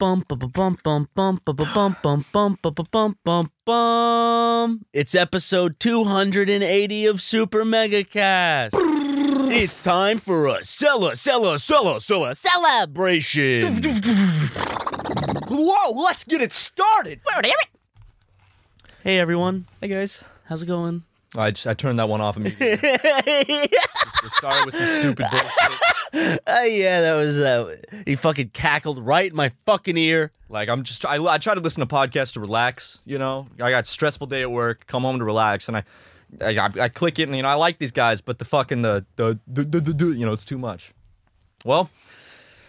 bum bum bum bum bum bum bum bum bum bum bum bum bum. It's episode 280 of Super Mega Cast. It's time for a Cella Cella Cella Cella celebration. Whoa, let's get it started. Hey everyone, Hey guys. how's it going? I just I turned that one off immediately. Just started with some stupid bullshit. Uh, yeah, that was uh, he fucking cackled right in my fucking ear. Like I'm just I, I try to listen to podcasts to relax. You know, I got a stressful day at work, come home to relax, and I. I, I, I click it and you know I like these guys, but the fucking the the, the, the, the, the you know it's too much. Well,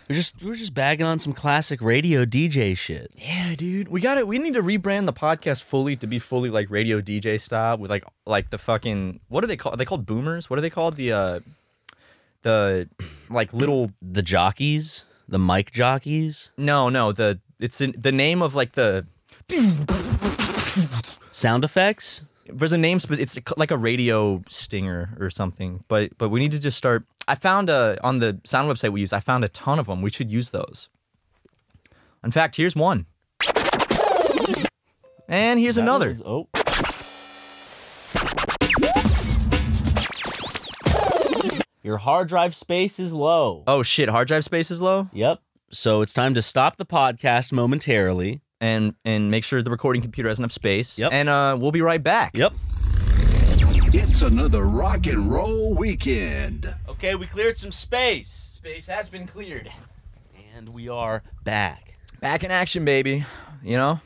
We're just we're just bagging on some classic radio DJ shit. yeah, dude, we got it. We need to rebrand the podcast fully to be fully like radio DJ style with like like the fucking what are they called? Are they called boomers? What are they called? The uh the like little The jockeys, the mic jockeys, No, no, the it's in, the name of like the sound effects. there's a name spe- it's like a radio stinger or something. But but we need to just start I found a on the sound website we use. I found a ton of them. We should use those. In fact, here's one. And here's another. was- oh. Your hard drive space is low. Oh shit, hard drive space is low Yep. So it's time to stop the podcast momentarily. and and make sure the recording computer has enough space. Yep. And uh we'll be right back. Yep. It's another rock and roll weekend. Okay, we cleared some space. Space has been cleared. And we are back. Back in action, baby. You know?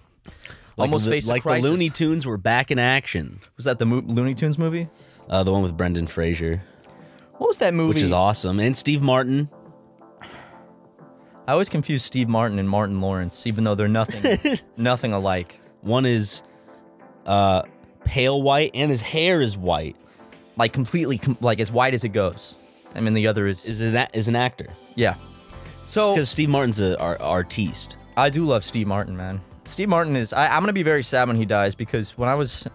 Like Almost the, faced a like the. Looney Tunes were back in action. Was that the Mo- Looney Tunes movie? Uh, the one with Brendan Fraser, What was that movie? which is awesome, and Steve Martin. I always confuse Steve Martin and Martin Lawrence, even though they're nothing, nothing alike. One is uh, pale white, and his hair is white. Like completely, com- like as white as it goes. I mean, the other is, Is an a- is an actor yeah. So because Steve Martin's a ar- artiste. I do love Steve Martin, man. Steve Martin is. I, I'm gonna be very sad when he dies because when I was,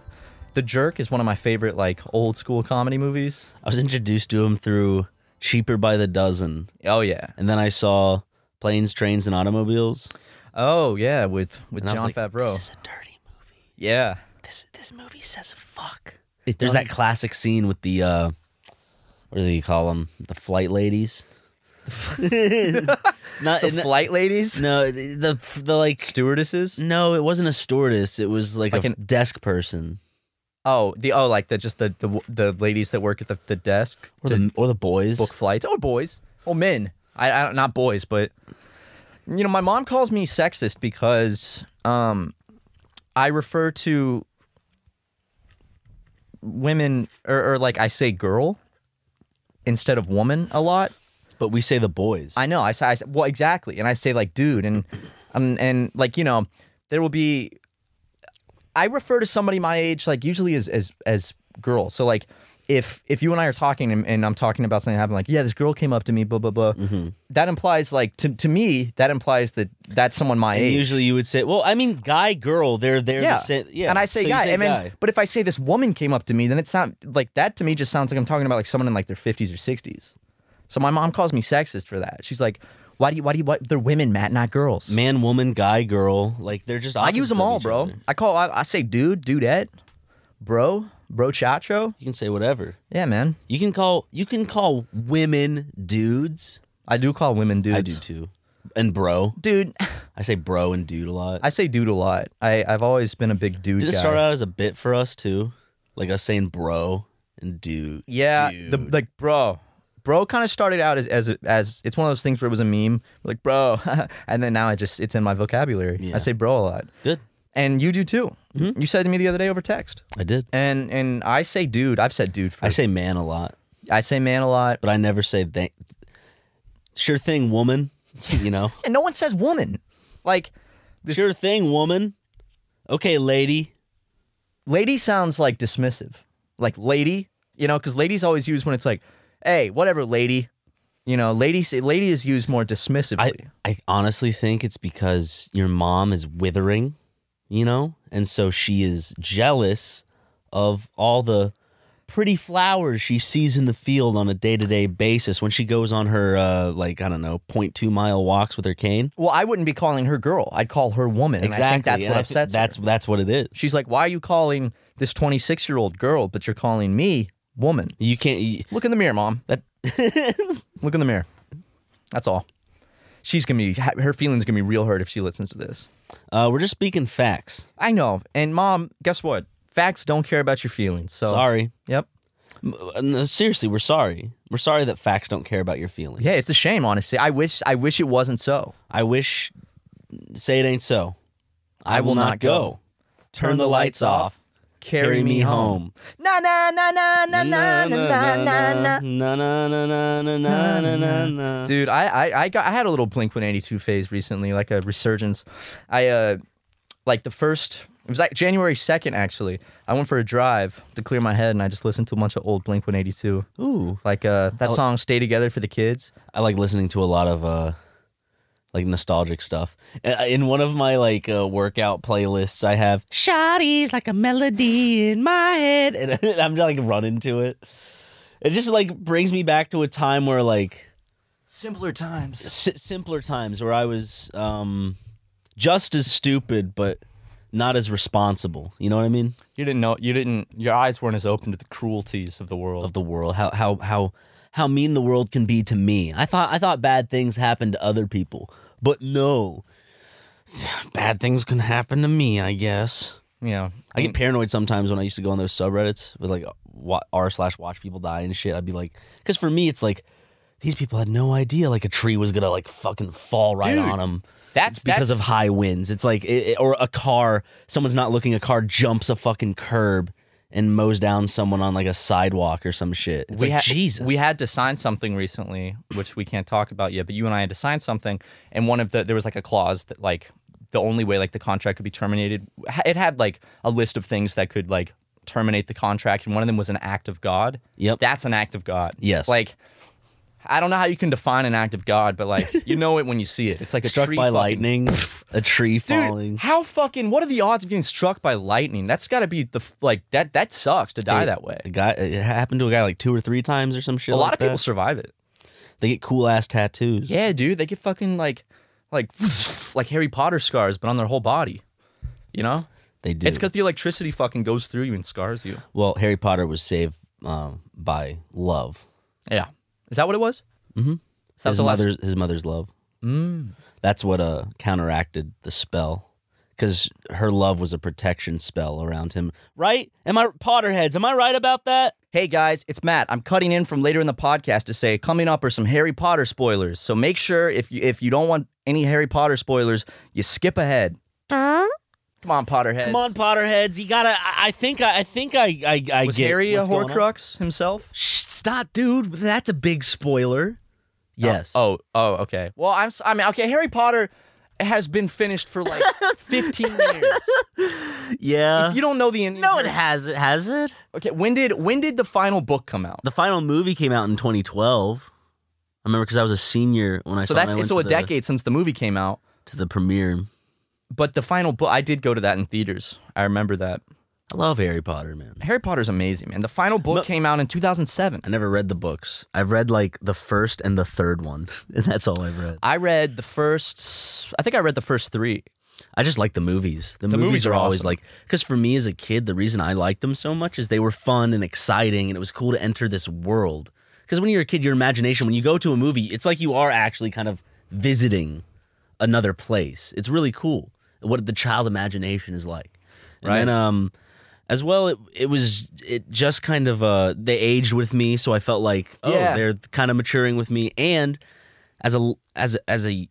The Jerk is one of my favorite like old school comedy movies. I was introduced to him through Cheaper by the Dozen, Oh yeah. and then I saw Planes, Trains, and Automobiles. Oh yeah, with with And John like, Favreau. This is a dirty movie. yeah. This this movie says fuck. It There's that classic scene with the uh, what do you call them? The flight ladies. Not The flight ladies, No, the, the the like stewardesses. no, it wasn't a stewardess. It was like, Like a an- desk person Oh, the oh, like the just the the, the ladies that work at the, the desk or the or the boys. book flights or boys or men. I, I not boys, but you know, my mom calls me sexist because um, I refer to women or, or like I say girl instead of woman a lot. But we say the boys. I know. I say, I say well exactly, and I say like dude, and and and like you know, there will be. I refer to somebody my age like usually as as as girl. So like. If, if you and I are talking and, and I'm talking about something that happened, like, yeah, this girl came up to me, blah, blah, blah. Mm-hmm. That implies, like, to, to me, that implies that that's someone my and age. usually you would say, well, I mean, guy, girl, they're they're yeah. the same. Yeah, And I say So guy. say I mean, guy. but if I say this woman came up to me, then it sound like that to me just sounds like I'm talking about like someone in like their 50s or 60s. So my mom calls me sexist for that. She's like, why do you, why do you, what? They're women, Matt, not girls. man, woman, guy, girl, like they're just. I use them all, bro. other. I call, I, I say dude, dudette, bro, bro chacho. You can say whatever. Yeah, man. You can call you can call women dudes. I do call women dudes. I do too. And bro, Dude, I say bro and dude a lot. I say dude a lot. I, I've always been a big dude Did it guy. start out as a bit for us too? Like us saying bro and dude. Yeah, dude. the like bro. Bro kind of started out as as as it's one of those things where it was a meme, like bro, and then now I just it's in my vocabulary. Yeah. I say bro a lot, good. and you do too. Mm-hmm. You said to me the other day over text, I did. and and I say dude. I've said dude for I say man a lot, I say man a lot, but I never say thank. Sure thing, woman. You know. and no one says woman. Like This- sure thing, woman. Okay, lady. lady sounds like dismissive, like lady, you know, because ladies always use when it's like, hey, whatever, lady. You know, lady lady is used more dismissively. I I honestly think it's because your mom is withering, you know, and so she is jealous of all the pretty flowers she sees in the field on a day-to-day basis when she goes on her uh like I don't know 0.2 mile walks with her cane. Well, I wouldn't be calling her girl. I'd call her woman. And I think that's and what I upsets That's her. that's what it is. She's like, why are you calling this 26 year old girl, but you're calling me woman? You can't. You, Look in the mirror, mom. that Look in the mirror. That's all. She's gonna be her feelings gonna be real hurt if she listens to this. uh, we're just speaking facts. I know. And mom, guess what? Facts don't care about your feelings. So Sorry. Yep. Uh, no, seriously, we're sorry. We're sorry that facts don't care about your feelings. Yeah, it's a shame, honestly. I wish I wish it wasn't so. I wish. Say it ain't so. I will not go. Turn the lights off. Carry, me home. Na na na na na na na na na. na na na na na na. Dude, I I I got I had a little Blink 182 phase recently, like a resurgence. I uh like the first it was like January 2nd actually. I went for a drive to clear my head and I just listened to a bunch of old Blink 182. Ooh, Like uh that Oh. song Stay Together for the Kids. I like listening to a lot of uh, like nostalgic stuff. In one of my like uh, workout playlists, I have "Shawty's like a melody in my head," and I'm just like running to it. It just like brings me back to a time where like Simpler times. s- simpler times where I was um, just as stupid, but not as responsible. You know what I mean? You didn't know you didn't your eyes weren't as open to the cruelties of the world. Of the world, how how how how mean the world can be to me. I thought I thought bad things happened to other people, but no, bad things can happen to me. I guess Yeah, know, I get paranoid sometimes when I used to go on those subreddits with like r slash watch people die and shit. I'd be like, because for me it's like these people had no idea like a tree was gonna like fucking fall right Dude, on them. that's- because that's- of high winds. It's like it- or a car. Someone's not looking. A car jumps a fucking curb and mows down someone on like a sidewalk or some shit. It's like ha- Jesus. We had to sign something recently, which we can't talk about yet. But you and I had to sign something, and one of the there was like a clause that like the only way like the contract could be terminated. It had like a list of things that could like terminate the contract, and one of them was an act of God. Yep. that's an act of God. Yes. like. I don't know how you can define an act of God, but like you know it when you see it. It's like a struck tree by fucking- lightning, a tree falling. Dude, how fucking? What are the odds of getting struck by lightning? That's got to be the like that. That sucks to die It- that way. A guy, it happened to a guy like two or three times or some shit. A lot like of people that. survive it. They get cool ass tattoos. Yeah, dude, they get fucking like, like, like Harry Potter scars, but on their whole body. You know, they do. it's because the electricity fucking goes through you and scars you. well, Harry Potter was saved um, by love. Yeah, is that what it was? Mm-hmm. Is that his the last- mother's his mother's love. Mm. That's what uh counteracted the spell, because her love was a protection spell around him. Right? Am I Potterheads? Am I right about that? Hey guys, it's Matt. I'm cutting in from later in the podcast to say coming up are some Harry Potter spoilers. So make sure if you if you don't want any Harry Potter spoilers, you skip ahead. Come on, Potterheads. Come on, Potterheads! You gotta. I, I think. I, I think. I. I, I Was get Harry a. Horcrux himself? Shh, stop, dude. That's a big spoiler. Oh, yes. Oh, oh, okay. Well, I'm. s- I mean, okay. Harry Potter has been finished for like 15 years. yeah. If you don't know the ending, no, it has it. Has it? Okay, when did when did the final book come out? The final movie came out in 2012. I remember because I was a senior when I So saw. it, that's I so a the- decade since the movie came out. to the premiere. But the final book, I did go to that in theaters. I remember that. I love Harry Potter, man. Harry Potter's amazing, man. The final book No- came out in 2007. I never read the books. I've read like the first and the third one, and that's all I've read. I read the first. I think I read the first three. I just like the movies. The, movies, movies are, always like because for me as a kid, the reason I liked them so much is they were fun and exciting, and it was cool to enter this world. Because when you're a kid, your imagination, when you go to a movie, it's like you are actually kind of visiting another place. It's really cool what the child imagination is like. And Right. then, um, as well, it it was it just kind of uh they aged with me, so I felt like oh Yeah. they're kind of maturing with me, and as a as a, as a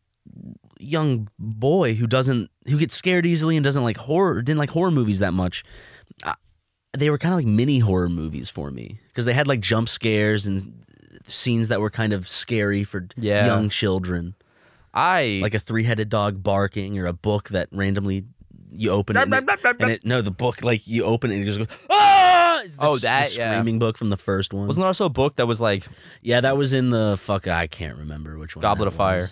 young boy who doesn't who gets scared easily and doesn't like horror didn't like horror movies that much I, they were kind of like mini horror movies for me because they had like jump scares and scenes that were kind of scary for Yeah. young children I like a three-headed dog barking or a book that randomly you open it and, it, and it no the book like you open it and it just goes ah It's the Oh, s- the that, yeah. screaming book from the first one wasn't there also a book that was like yeah that was in the fuck I can't remember which one Goblet that of Fire.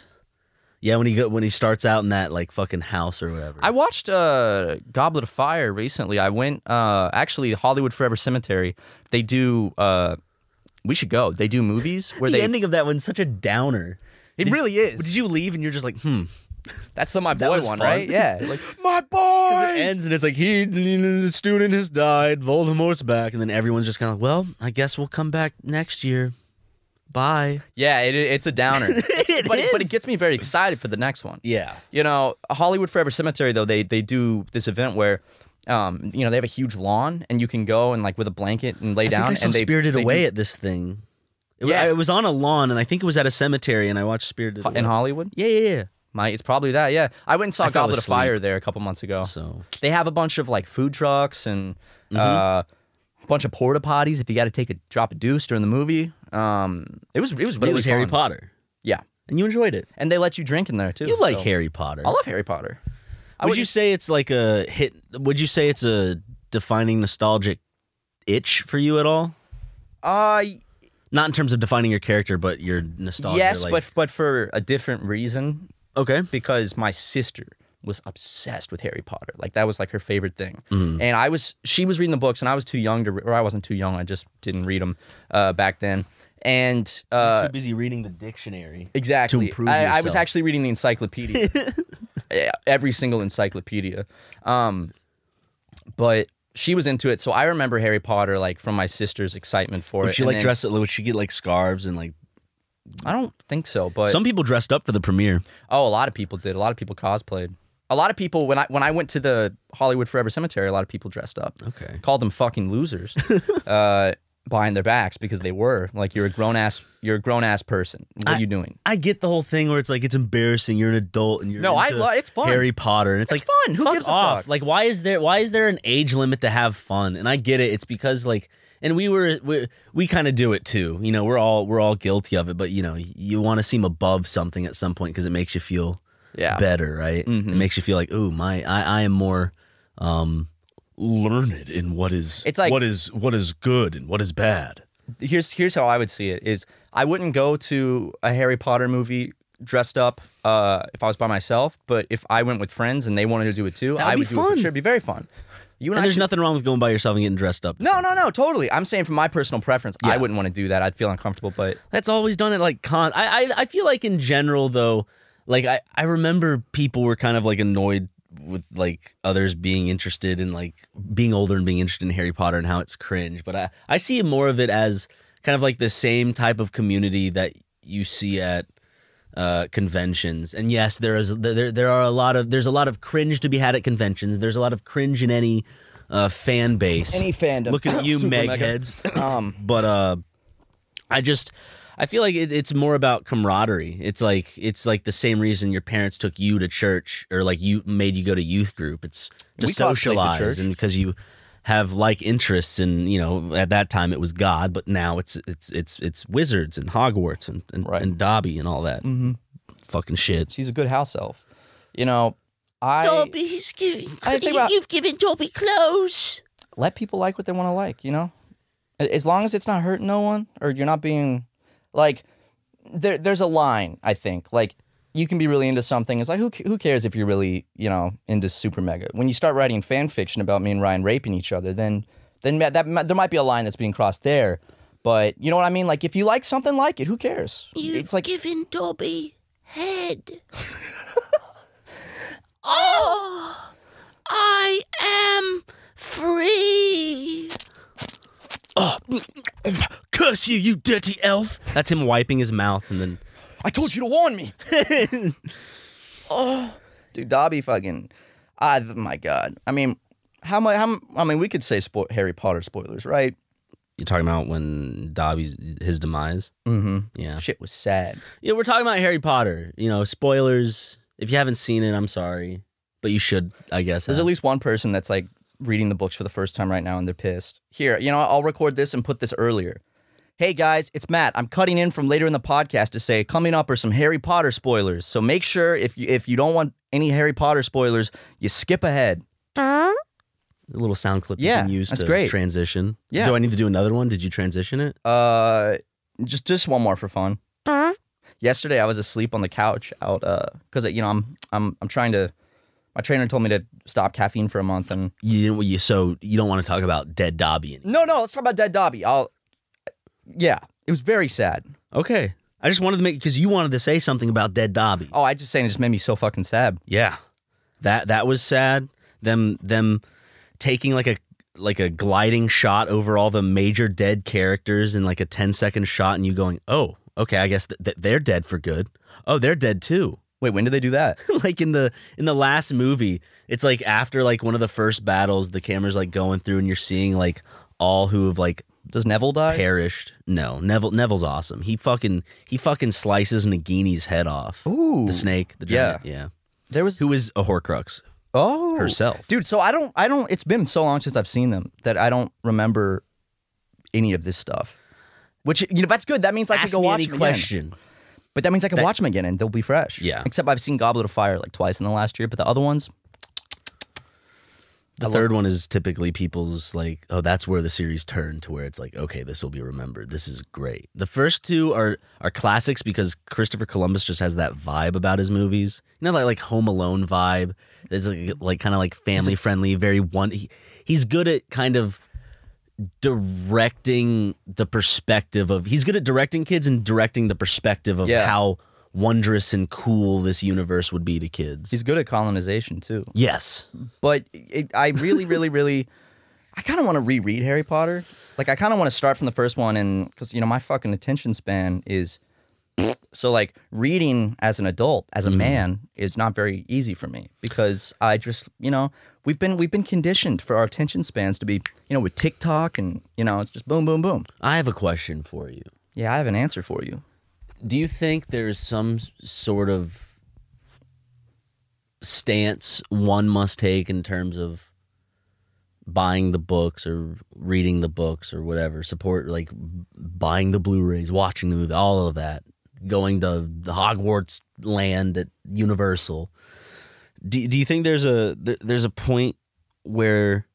Yeah, when he go, when he starts out in that like fucking house or whatever. I watched uh, Goblet of Fire recently. I went uh, actually Hollywood Forever Cemetery. They do. Uh, we should go. They do movies where the they. ending of that one's such a downer. it really is. Did you leave and you're just like, hmm? That's the my boy was one, fun. right? Yeah. Like my boy. It ends and it's like he, the student has died. Voldemort's back, and then everyone's just kind of like, well, I guess we'll come back next year. Bye. Yeah, it, it's a downer. It but, but it gets me very excited for the next one. Yeah. You know, Hollywood Forever Cemetery though they they do this event where. Um, you know, they have a huge lawn, and you can go and like with a blanket and lay I down. I and they Spirited they Away do- at this thing. It, Yeah. yeah. it was on a lawn, and I think it was at a cemetery, and I watched Spirited Away. in Hollywood. Yeah, yeah, yeah. My, it's probably that. Yeah, I went and saw I Goblet of asleep. Fire there a couple months ago. So They have a bunch of like food trucks and Mm-hmm. uh, a bunch of porta potties if you got to take a drop of deuce during the movie. Um, it was it was but really it was Harry. Potter, Yeah, and you enjoyed it. and they let you drink in there too. You like so- Harry Potter. I love Harry Potter. I would would you say it's like a hit? Would you say it's a defining nostalgic itch for you at all? Uh, Not in terms of defining your character, but your nostalgia. yes, like, but but for a different reason okay. because my sister was obsessed with Harry Potter. Like that was like her favorite thing. Mm-hmm. And I was she was reading the books and I was too young to or I wasn't too young. I just didn't read them uh, back then. And uh, too busy reading the dictionary. exactly, to improve I, I was actually reading the encyclopedia, every single encyclopedia. Um, but she was into it, so I remember Harry Potter like from my sister's excitement for Would it. she and like then- dress it? Would she get like scarves and like? I don't think so, but Some people dressed up for the premiere. Oh, a lot of people did. A lot of people cosplayed. A lot of people when I when I went to the Hollywood Forever Cemetery, a lot of people dressed up. Okay. Called them fucking losers uh, behind their backs because they were like you're a grown ass you're a grown ass person. What I- are you doing? I get the whole thing where it's like it's embarrassing. You're an adult and you're No, I into lo- it's fun. Harry Potter, and it's, It's like fun. Who fuck gives a off. fuck? Like, why is there why is there an age limit to have fun? And I get it. It's because like, and we were we, we kind of do it too. You know, we're all we're all guilty of it. But you know, you want to seem above something at some point because it makes you feel Yeah. better, right? Mm-hmm. It makes you feel like, ooh, my I, I am more um learned in what is It's like- what is what is good and what is bad. Here's here's how I would see it is I wouldn't go to a Harry Potter movie dressed up uh, if I was by myself, but if I went with friends and they wanted to do it too, That'd I would do it for fun. sure. It'd be very fun. You and, And there's should- nothing wrong with going by yourself and getting dressed up. No, no, no, totally. I'm saying from my personal preference, I wouldn't want to do that. I'd feel uncomfortable, but That's always done at like con. I, I I feel like in general though, like I I remember people were kind of like annoyed with like others being interested in like being older and being interested in Harry Potter and how it's cringe. But I I see more of it as kind of like the same type of community that you see at uh, conventions. And yes, there is there there are a lot of there's a lot of cringe to be had at conventions. There's a lot of cringe in any uh, fan base. Any fandom. Looking at you, Meg heads. um, but uh i just i feel like it, it's more about camaraderie it's like it's like the same reason your parents took you to church or like you made you go to youth group it's to socialize and because you have like interests and you know at that time it was god but now it's it's it's it's wizards and hogwarts and and, Right. and dobby and all that mm-hmm. fucking shit she's a good house elf. You know, I Dobby's giving. I think about- You've given Dobby clothes. let people like what they want to like. You know, as long as it's not hurting no one or you're not being like there. There's a line I think like. You can be really into something. It's like who who cares if you're really you know into super mega. When you start writing fan fiction about me and Ryan raping each other, then then that, that there might be a line that's being crossed there. But you know what I mean? Like if you like something, like it. Who cares? You've it's like given Dobby head. oh, I am free. Oh, curse you you dirty elf that's him wiping his mouth and then I told you to warn me. oh, dude, Dobby fucking. I, my God. I mean, how much? How, m- I mean, we could say spo- Harry Potter spoilers, right? you're talking about when dobby's his demise Mm-hmm. yeah Shit was sad. Yeah, we're talking about Harry Potter. You know, spoilers. If you haven't seen it, I'm sorry, but you should, I guess. There's have. at least one person that's like reading the books for the first time right now, and they're pissed. Here, you know, I'll record this and put this earlier. Hey guys, it's Matt. I'm cutting in from later in the podcast to say coming up are some Harry Potter spoilers. So make sure if you if you don't want any Harry Potter spoilers, you skip ahead. a little sound clip Yeah, you can use that's to great. transition. Yeah. Do I need to do another one? Did you transition it? Uh, just just one more for fun. yesterday I was asleep on the couch out uh because you know I'm I'm I'm trying to. My trainer told me to stop caffeine for a month, and You, didn't you so you don't want to talk about dead Dobby. anymore. no, no, let's talk about Dead Dobby. I'll. Yeah, it was very sad. Okay. I just wanted to make because you wanted to say something about dead Dobby. Oh, I just saying it just made me so fucking sad. Yeah, that that was sad. Them them taking like a like a gliding shot over all the major dead characters in like a 10 second shot, and you going, oh, okay, I guess th- th- they're dead for good. Oh, they're dead too. Wait, when did they do that? like in the in the last movie, it's like after like one of the first battles, the camera's like going through, and you're seeing like all who have like Does Neville die? perished. No, Neville Neville's awesome. He fucking he fucking slices Nagini's head off. Ooh. the snake. The giant, yeah. There was Who is a Horcrux? oh herself. dude. So I don't, I don't. It's been so long since I've seen them that I don't remember any of this stuff. Which you know, that's good. That means I can go watch any them again. question. But that means I can watch them again and they'll be fresh. Yeah. Except I've seen Goblet of Fire like twice in the last year, but the other ones, The third one is typically people's like, oh, that's where the series turned to where it's like, okay, this will be remembered. This is great. The first two are are classics because Christopher Columbus just has that vibe about his movies. You know, like like Home Alone vibe. It's like, like kind of like family friendly, very one. He, he's good at kind of directing the perspective of. He's good at directing kids and directing the perspective of Yeah. how wondrous and cool this universe would be to kids. he's good at colonization too. yes. But it, I really, really, really, I kind of want to reread Harry Potter. Like I kind of want to start from the first one, and because you know my fucking attention span is. So like reading as an adult, as a mm-hmm. man, is not very easy for me because I just you know we've been we've been conditioned for our attention spans to be you know with TikTok and you know it's just boom boom boom. I have a question for you. Yeah, I have an answer for you. Do you think there's some sort of stance one must take in terms of buying the books or reading the books or whatever support like buying the blu-rays watching the movie all of that going to the hogwarts land at universal? Do, do you think there's a there's a point where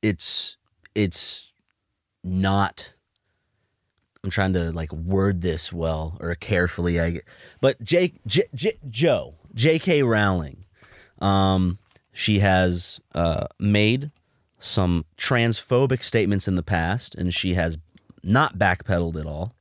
it's it's not I'm trying to like word this well or carefully. I but J, J, J Joe J.K. Rowling, um, she has uh, made some transphobic statements in the past, and she has not backpedaled at all.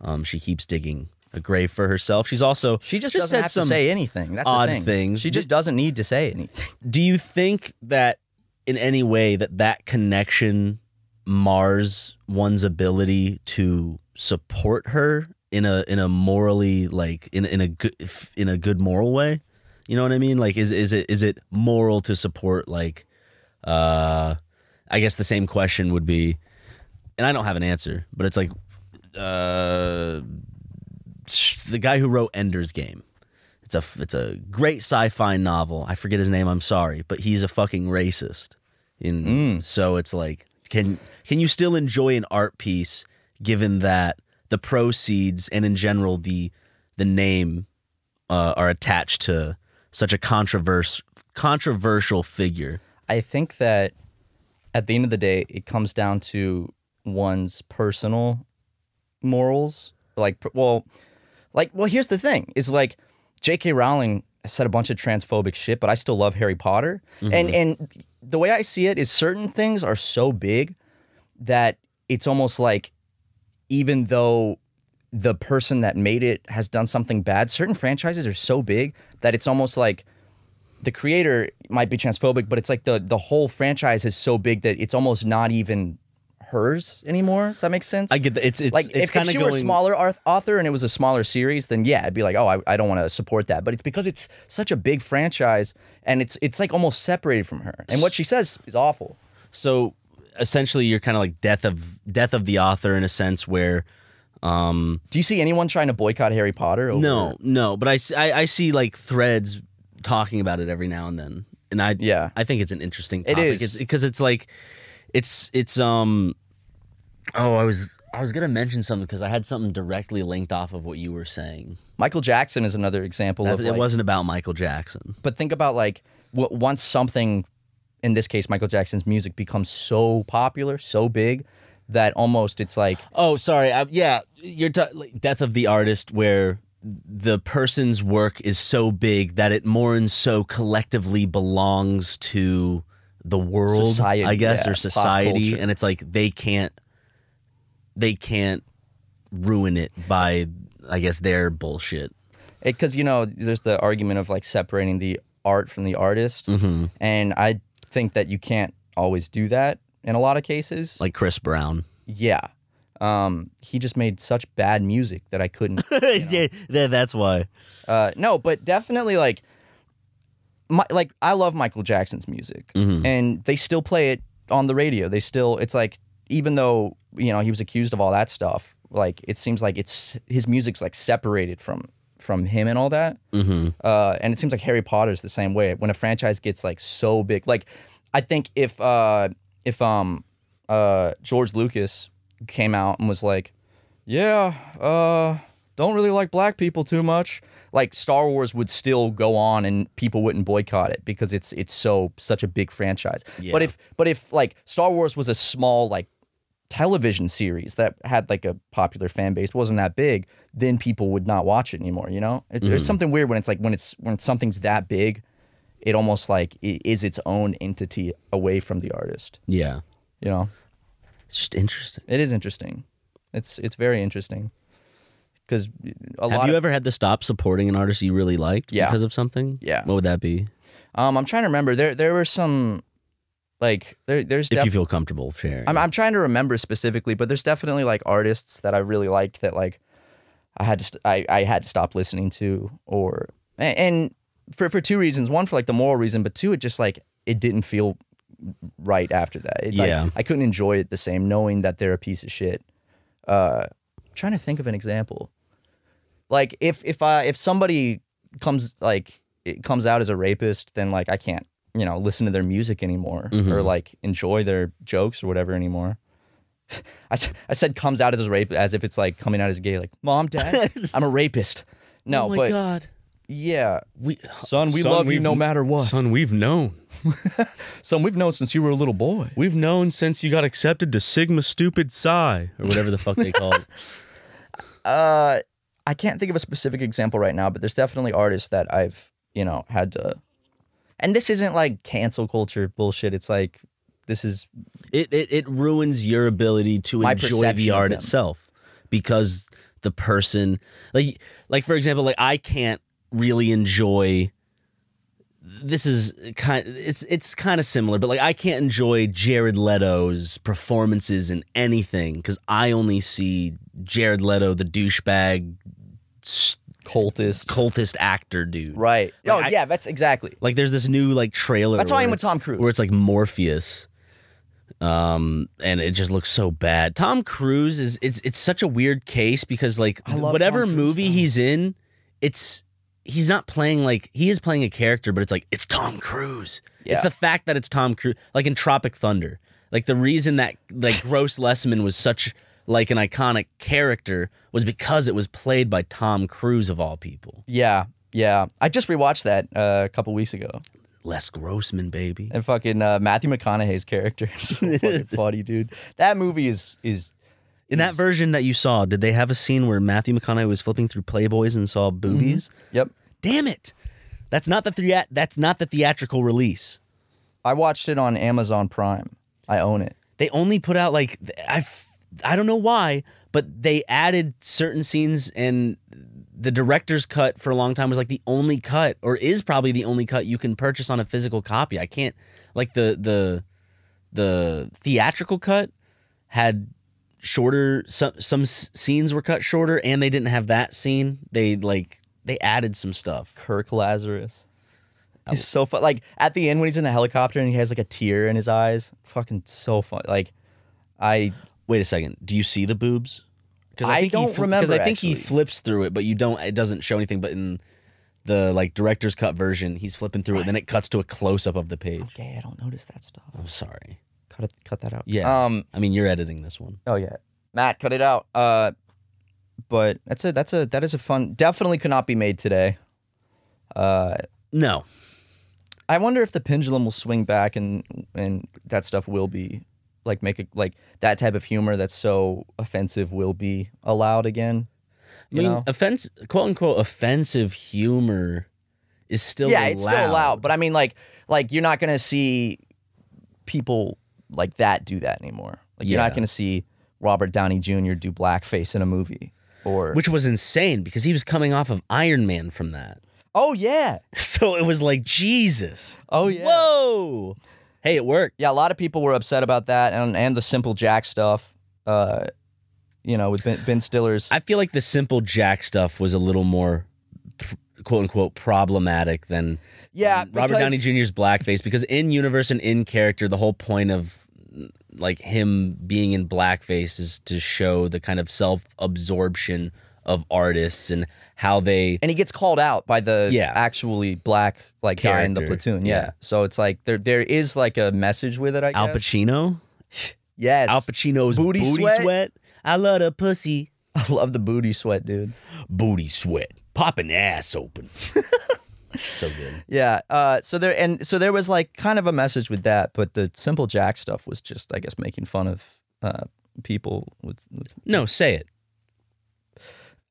Um, she keeps digging a grave for herself. She's also She just, doesn't said have some to say anything. That's odd the thing. things. She just doesn't need to say anything. do you think that in any way that that connection mars one's ability to support her in a in a morally like in in a good in a good moral way you know what i mean like is is it is it moral to support like uh i guess the same question would be and i don't have an answer but it's like uh the guy who wrote ender's game it's a it's a great sci-fi novel. I forget his name. I'm sorry, but he's a fucking racist. In so it's like can can you still enjoy an art piece given that the proceeds and in general the the name uh, are attached to such a controverse controversial figure? I think that at the end of the day, it comes down to one's personal morals. Like, well, like, well, here's the thing: is like J.K. Rowling said a bunch of transphobic shit, but I still love Harry Potter. And and the way I see it is, certain things are so big that it's almost like, even though the person that made it has done something bad, certain franchises are so big that it's almost like the creator might be transphobic, but it's like the the whole franchise is so big that it's almost not even hers anymore. Does that make sense? I get that it's it's like it's if, if kind of she going were a smaller author and it was a smaller series, then yeah, I'd be like, oh, I, I don't want to support that. But it's because it's such a big franchise and it's it's like almost separated from her. And what she says is awful. so essentially you're kind of like death of death of the author in a sense where um Do you see anyone trying to boycott Harry Potter? Over, No, no, but I I see like threads talking about it every now and then, and I Yeah. I think it's an interesting It topic. it's, because it's like it's it's um oh I was I was gonna mention something because I had something directly linked off of what you were saying. Michael Jackson is another example That- of it like, wasn't about Michael Jackson. but think about like once something in this case michael jackson's music becomes so popular so big that almost it's like Oh, sorry. I, yeah, you're t- like Death of the Artist, where the person's work is so big that it more and so collectively belongs to the world, Society, I guess, yeah, or society, and it's like they can't they can't ruin it by I guess their bullshit. because you know there's the argument of like separating the art from the artist Mm-hmm. and i think that you can't always do that in a lot of cases Like Chris Brown. yeah um he just made such bad music that i couldn't yeah, yeah, that's why. uh no but definitely like my, like i love michael jackson's music Mm-hmm. and they still play it on the radio they still it's like even though you know he was accused of all that stuff like it seems like it's his music's like separated from from him and all that Mm-hmm. uh, and it seems like Harry Potter's the same way. When a franchise gets like so big, like I think if uh, if um uh, George Lucas came out and was like, "Yeah, uh, don't really like black people too much," like Star Wars would still go on and people wouldn't boycott it because it's it's so such a big franchise. Yeah. But if but if like Star Wars was a small like television series that had like a popular fan base wasn't that big then people would not watch it anymore you know it's, there's something weird when it's like when it's when something's that big it almost like i- is its own entity away from the artist Yeah. you know It's just interesting. it is interesting it's it's very interesting because a Have lot you ever had to stop supporting an artist you really liked Yeah. because of something? Yeah. What would that be? um i'm trying to remember there there were some like there there's If you feel comfortable sharing. I'm, I'm trying to remember specifically, but there's definitely like artists that I really liked that like I had to st- I, I had to stop listening to or and, for for two reasons. One for like the moral reason, but two it just like it didn't feel right after that. It, like, Yeah. I couldn't enjoy it the same knowing that they're a piece of shit. Uh, I'm trying to think of an example. Like if if I if somebody comes like it comes out as a rapist, then like I can't you know listen to their music anymore or like enjoy their jokes or whatever anymore. I, I said comes out as a rape as if it's like coming out as gay, like mom, dad, I'm a rapist. No, oh my but god. yeah, We son, we love you no matter what. Son, Son, we've known. Son, we've known since you were a little boy. We've known since you got accepted to Sigma Stupid Psi or whatever the fuck they call it. Uh, I can't think of a specific example right now, but there's definitely artists that I've you know had to. And this isn't like cancel culture bullshit. It's like this is It it, it ruins your ability to enjoy the art itself because the person like like for example like I can't really enjoy this is kind it's it's kind of similar but like I can't enjoy Jared Leto's performances in anything cuz I only see Jared Leto the douchebag cultist, cultist actor dude right? Like, oh I- yeah, that's exactly. like there's this new like trailer. That's why I'm with Tom Cruise. Where it's like Morbius. Um, and it just looks so bad. Tom Cruise is it's it's such a weird case because like whatever Tom movie he's in, it's he's not playing like he is playing a character, but it's like it's Tom Cruise. It's the fact that it's Tom Cruise, like in Tropic Thunder. Like the reason that like Gross Lessman was such like an iconic character was because it was played by Tom Cruise of all people. Yeah, yeah. I just rewatched that uh, a couple weeks ago, Les Grossman, baby. and fucking uh, Matthew McConaughey's character so fucking funny, dude. That movie is is In that version that you saw, did they have a scene where Matthew McConaughey was flipping through Playboys and saw boobies? yep. Damn it! That's not the thea- That's not the theatrical release. I watched it on Amazon Prime. I own it. They only put out like I, I don't know why, but they added certain scenes and the director's cut for a long time was like the only cut or is probably the only cut you can purchase on a physical copy. I can't like the the the theatrical cut had shorter some some scenes were cut shorter and they didn't have that scene. They like they added some stuff. Kirk Lazarus. He's so fun. Like at the end when he's in the helicopter and he has like a tear in his eyes. Fucking so fun. Like I Wait a second. Do you see the boobs? Because I he don't remember, I think he flips through it, but you don't. It doesn't show anything. But in the like director's cut version, he's flipping through it, and then it cuts to a close up of the page. okay, I don't notice that stuff. I'm sorry. Cut it cut that out. Yeah. Um I mean, you're editing this one. Oh yeah, Matt, cut it out. Uh, but that's a that's a that is a fun. Definitely could not be made today. Uh, No. I wonder if the pendulum will swing back and and that stuff will be like make it like that type of humor that's so offensive will be allowed again. I mean, know? offense, quote unquote, offensive humor is still yeah, it's still allowed. But I mean, like, like you're not gonna see people like that do that anymore. Like you're not gonna see Robert Downey Jr. do blackface in a movie. Or which was insane because he was coming off of Iron Man from that. oh yeah, So it was like Jesus. oh yeah. Whoa. Hey, it worked. Yeah, a lot of people were upset about that, and and the Simple Jack stuff. Uh, you know, with Ben, ben Stiller's. I feel like the simple Jack stuff was a little more quote unquote problematic than yeah, Robert Downey Jr.'s blackface because in universe and in character, the whole point of like him being in blackface is to show the kind of self absorption of artists and how they and he gets called out by the Yeah. actually black like guy in the platoon. Yeah. yeah. so it's like there there is like a message with it. I guess. Al Pacino, Yes, Al Pacino's Booty booty, sweat? sweat. I love the pussy. I love the booty sweat, dude. Booty sweat, popping ass open. so good. Yeah. Uh, so there and so there was like kind of a message with that, but the Simple Jack stuff was just, I guess, making fun of uh, people with. with No, say it.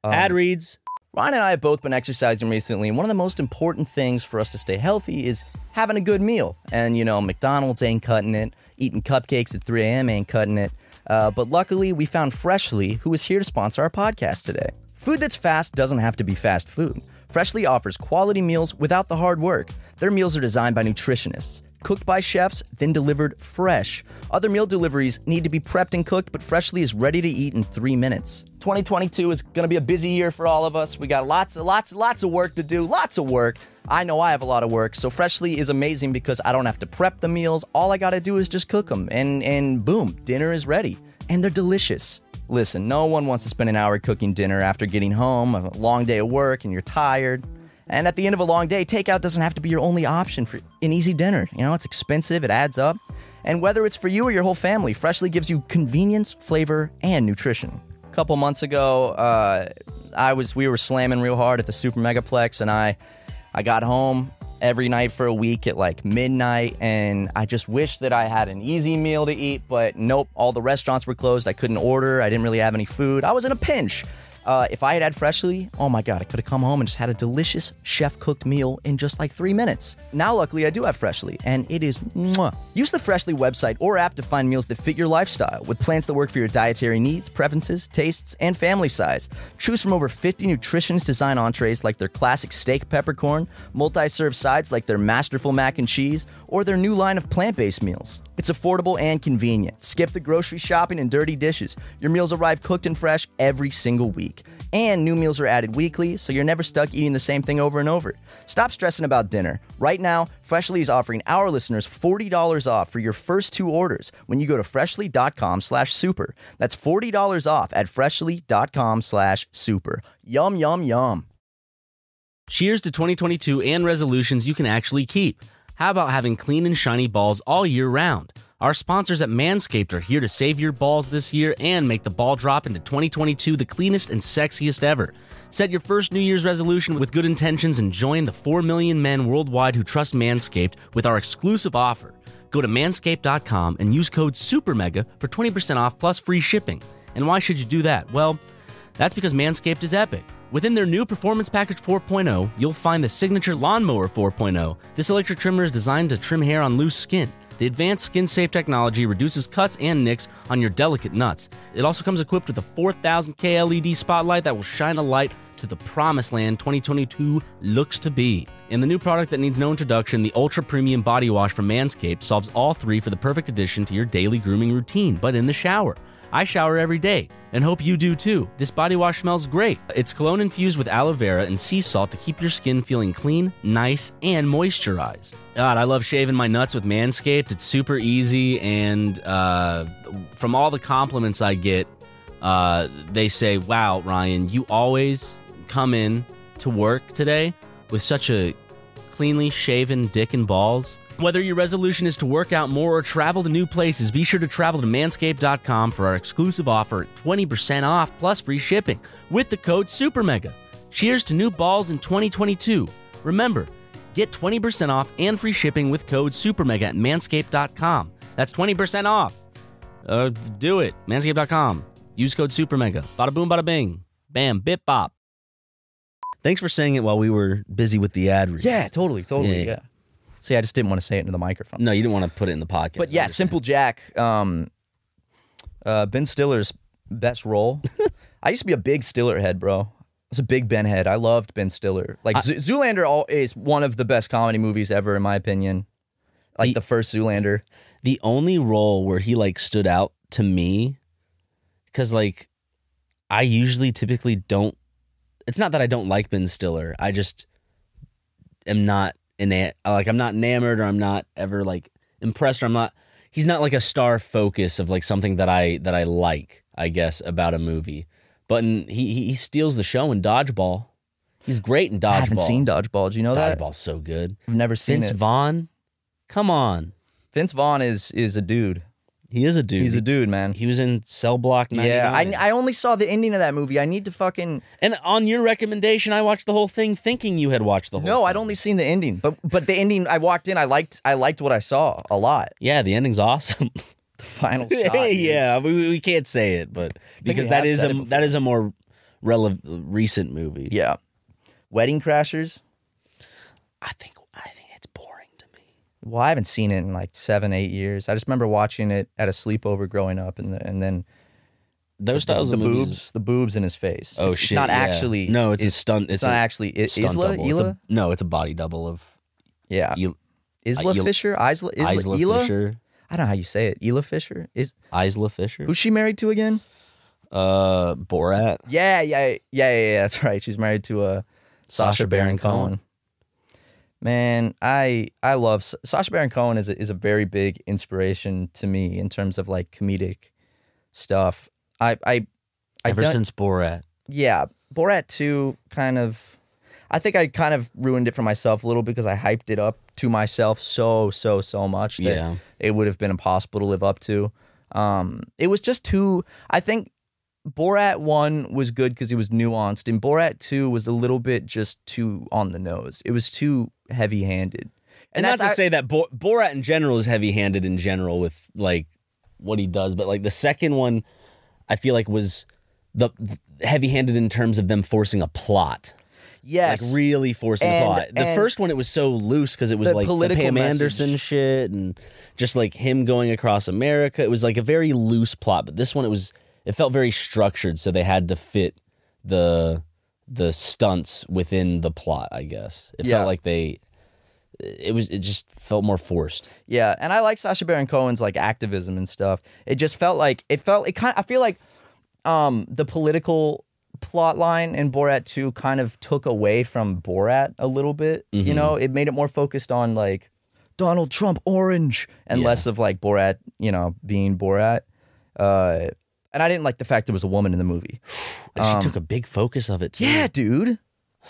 Um, Ad reads. Ryan and I have both been exercising recently, and one of the most important things for us to stay healthy is having a good meal. And, you know, McDonald's ain't cutting it, eating cupcakes at 3 a.m. ain't cutting it. Uh, but luckily, we found Freshly, who is here to sponsor our podcast today. Food that's fast doesn't have to be fast food. Freshly offers quality meals without the hard work. Their meals are designed by nutritionists, cooked by chefs, then delivered fresh. Other meal deliveries need to be prepped and cooked, but Freshly is ready to eat in three minutes. 2022 is going to be a busy year for all of us. We got lots, and lots, and lots of work to do. Lots of work. I know I have a lot of work. So Freshly is amazing because I don't have to prep the meals. All I got to do is just cook them, and and boom, dinner is ready, and they're delicious. Listen, no one wants to spend an hour cooking dinner after getting home, a long day of work, and you're tired. And at the end of a long day, takeout doesn't have to be your only option for an easy dinner. You know, it's expensive, it adds up. And whether it's for you or your whole family, Freshly gives you convenience, flavor, and nutrition. A couple months ago, uh, I was we were slamming real hard at the Super Megaplex, and I I got home every night for a week at like midnight, and I just wished that I had an easy meal to eat, but nope, all the restaurants were closed. I couldn't order. I didn't really have any food. I was in a pinch. Uh, if I had had Freshly, oh my God, I could have come home and just had a delicious chef cooked meal in just like three minutes. Now, luckily, I do have Freshly, and it is mwah. Use the Freshly website or app to find meals that fit your lifestyle with plans that work for your dietary needs, preferences, tastes, and family size. Choose from over 50 nutritionist design entrees like their classic steak peppercorn, multi serve sides like their masterful mac and cheese, or their new line of plant based meals. It's affordable and convenient. Skip the grocery shopping and dirty dishes. Your meals arrive cooked and fresh every single week. And new meals are added weekly, so you're never stuck eating the same thing over and over. Stop stressing about dinner. Right now, Freshly is offering our listeners $40 off for your first two orders when you go to freshly.com slash super. That's $40 off at freshly.com slash super. Yum, yum, yum. Cheers to 2022 and resolutions you can actually keep. How about having clean and shiny balls all year round? Our sponsors at Manscaped are here to save your balls this year and make the ball drop into 2022 the cleanest and sexiest ever. Set your first New Year's resolution with good intentions and join the 4 million men worldwide who trust Manscaped with our exclusive offer. Go to manscaped.com and use code SUPERMEGA for 20% off plus free shipping. And why should you do that? Well, that's because Manscaped is epic. Within their new Performance Package 4.0, you'll find the signature Lawnmower 4.0. This electric trimmer is designed to trim hair on loose skin. The advanced skin safe technology reduces cuts and nicks on your delicate nuts. It also comes equipped with a 4000K LED spotlight that will shine a light to the promised land 2022 looks to be. In the new product that needs no introduction, the Ultra Premium Body Wash from Manscaped solves all three for the perfect addition to your daily grooming routine, but in the shower. I shower every day and hope you do too. This body wash smells great. It's cologne infused with aloe vera and sea salt to keep your skin feeling clean, nice, and moisturized. God, I love shaving my nuts with Manscaped. It's super easy, and uh, from all the compliments I get, uh, they say, "Wow, Ryan, you always come in to work today with such a cleanly shaven dick and balls." Whether your resolution is to work out more or travel to new places, be sure to travel to manscaped.com for our exclusive offer 20% off plus free shipping with the code SUPERMEGA. Cheers to new balls in 2022. Remember, get 20% off and free shipping with code SUPERMEGA at manscaped.com. That's 20% off. Uh, do it. Manscaped.com. Use code SUPERMEGA. Bada boom, bada bing. Bam, bip bop. Thanks for saying it while we were busy with the ad read. Yeah, totally, totally. Yeah, Yeah. yeah. See, I just didn't want to say it into the microphone. No, you didn't want to put it in the podcast. But yeah. Simple Jack. Um, uh, Ben Stiller's best role. I used to be a big Stiller head, bro. I was a big Ben head. I loved Ben Stiller. Like Zoolander all, is one of the best comedy movies ever, in my opinion. Like The- the first Zoolander. the only role where he like stood out to me because like i usually typically don't it's not that i don't like ben stiller i just am not ena- like i'm not enamored or i'm not ever like impressed or i'm not he's not like a star focus of like something that i that i like i guess about a movie but in, he he he steals the show in dodgeball he's great in dodgeball I haven't seen Dodgeball. Do you know that? dodgeball's so good I've never seen vince it. vaughn come on Vince Vaughn is is a dude. He is a dude He's a dude, man. He was in Cell Block 99. Yeah, I, I only saw the ending of that movie. I need to fucking and on your recommendation, I watched the whole thing thinking you had watched the whole no. thing. I'd only seen the ending, but but the ending. I walked in. I liked I liked what I saw a lot. Yeah, the ending's awesome. The final shot. yeah, we, we can't say it, but because that is a that is a more relevant recent movie. Yeah. Wedding Crashers. I think it's boring to me. Well, I haven't seen it in like seven, eight years. I just remember watching it at a sleepover growing up, and the, and then Those the, styles the of movies. boobs, the boobs in his face. Oh It's shit! Not yeah. actually. No, it's, a stunt. It's, it's not a actually. I- stunt Isla. double. It's Isla. a, no, it's a body double of yeah. Il- Isla Fisher. Isla. Isla. Isla Isla? Fisher. I don't know how you say it. Isla Fisher. Is Isla Fisher. who's she married to again? Uh, Borat. Yeah, yeah, yeah, yeah, yeah. That's right. She's married to uh, Sasha, Sacha Baron Baron Cohen. Cohen. Man, I I love Sacha Baron Cohen is a, is a very big inspiration to me in terms of like comedic stuff. I I Ever done- since Borat. yeah, Borat 2 kind of I think I kind of ruined it for myself a little because I hyped it up to myself so so so much that Yeah. it would have been impossible to live up to. Um it was just too I think Borat 1 was good because it was nuanced and Borat 2 was a little bit just too on the nose. It was too heavy-handed. And, not to I- say that Bo- Borat in general is heavy-handed in general with like what he does, but like the second one, I feel like was the the heavy-handed in terms of them forcing a plot, yes. like really forcing And- a plot. The first one, it was so loose because it was the like the political Pam message. Anderson shit and just like him going across America. It was like a very loose plot, but this one it was it felt very structured, so they had to fit the the stunts within the plot. I guess it Yeah. felt like they. It was. It just felt more forced. Yeah, and I like Sacha Baron Cohen's like activism and stuff. It just felt like it felt it kind. I feel like um the political plot line in Borat 2 kind of took away from Borat a little bit. You know, it made it more focused on like Donald Trump orange and Yeah. less of like Borat, you know, being Borat. Uh and I didn't like the fact there was a woman in the movie. And she took a big focus of it too. Um, Yeah, dude.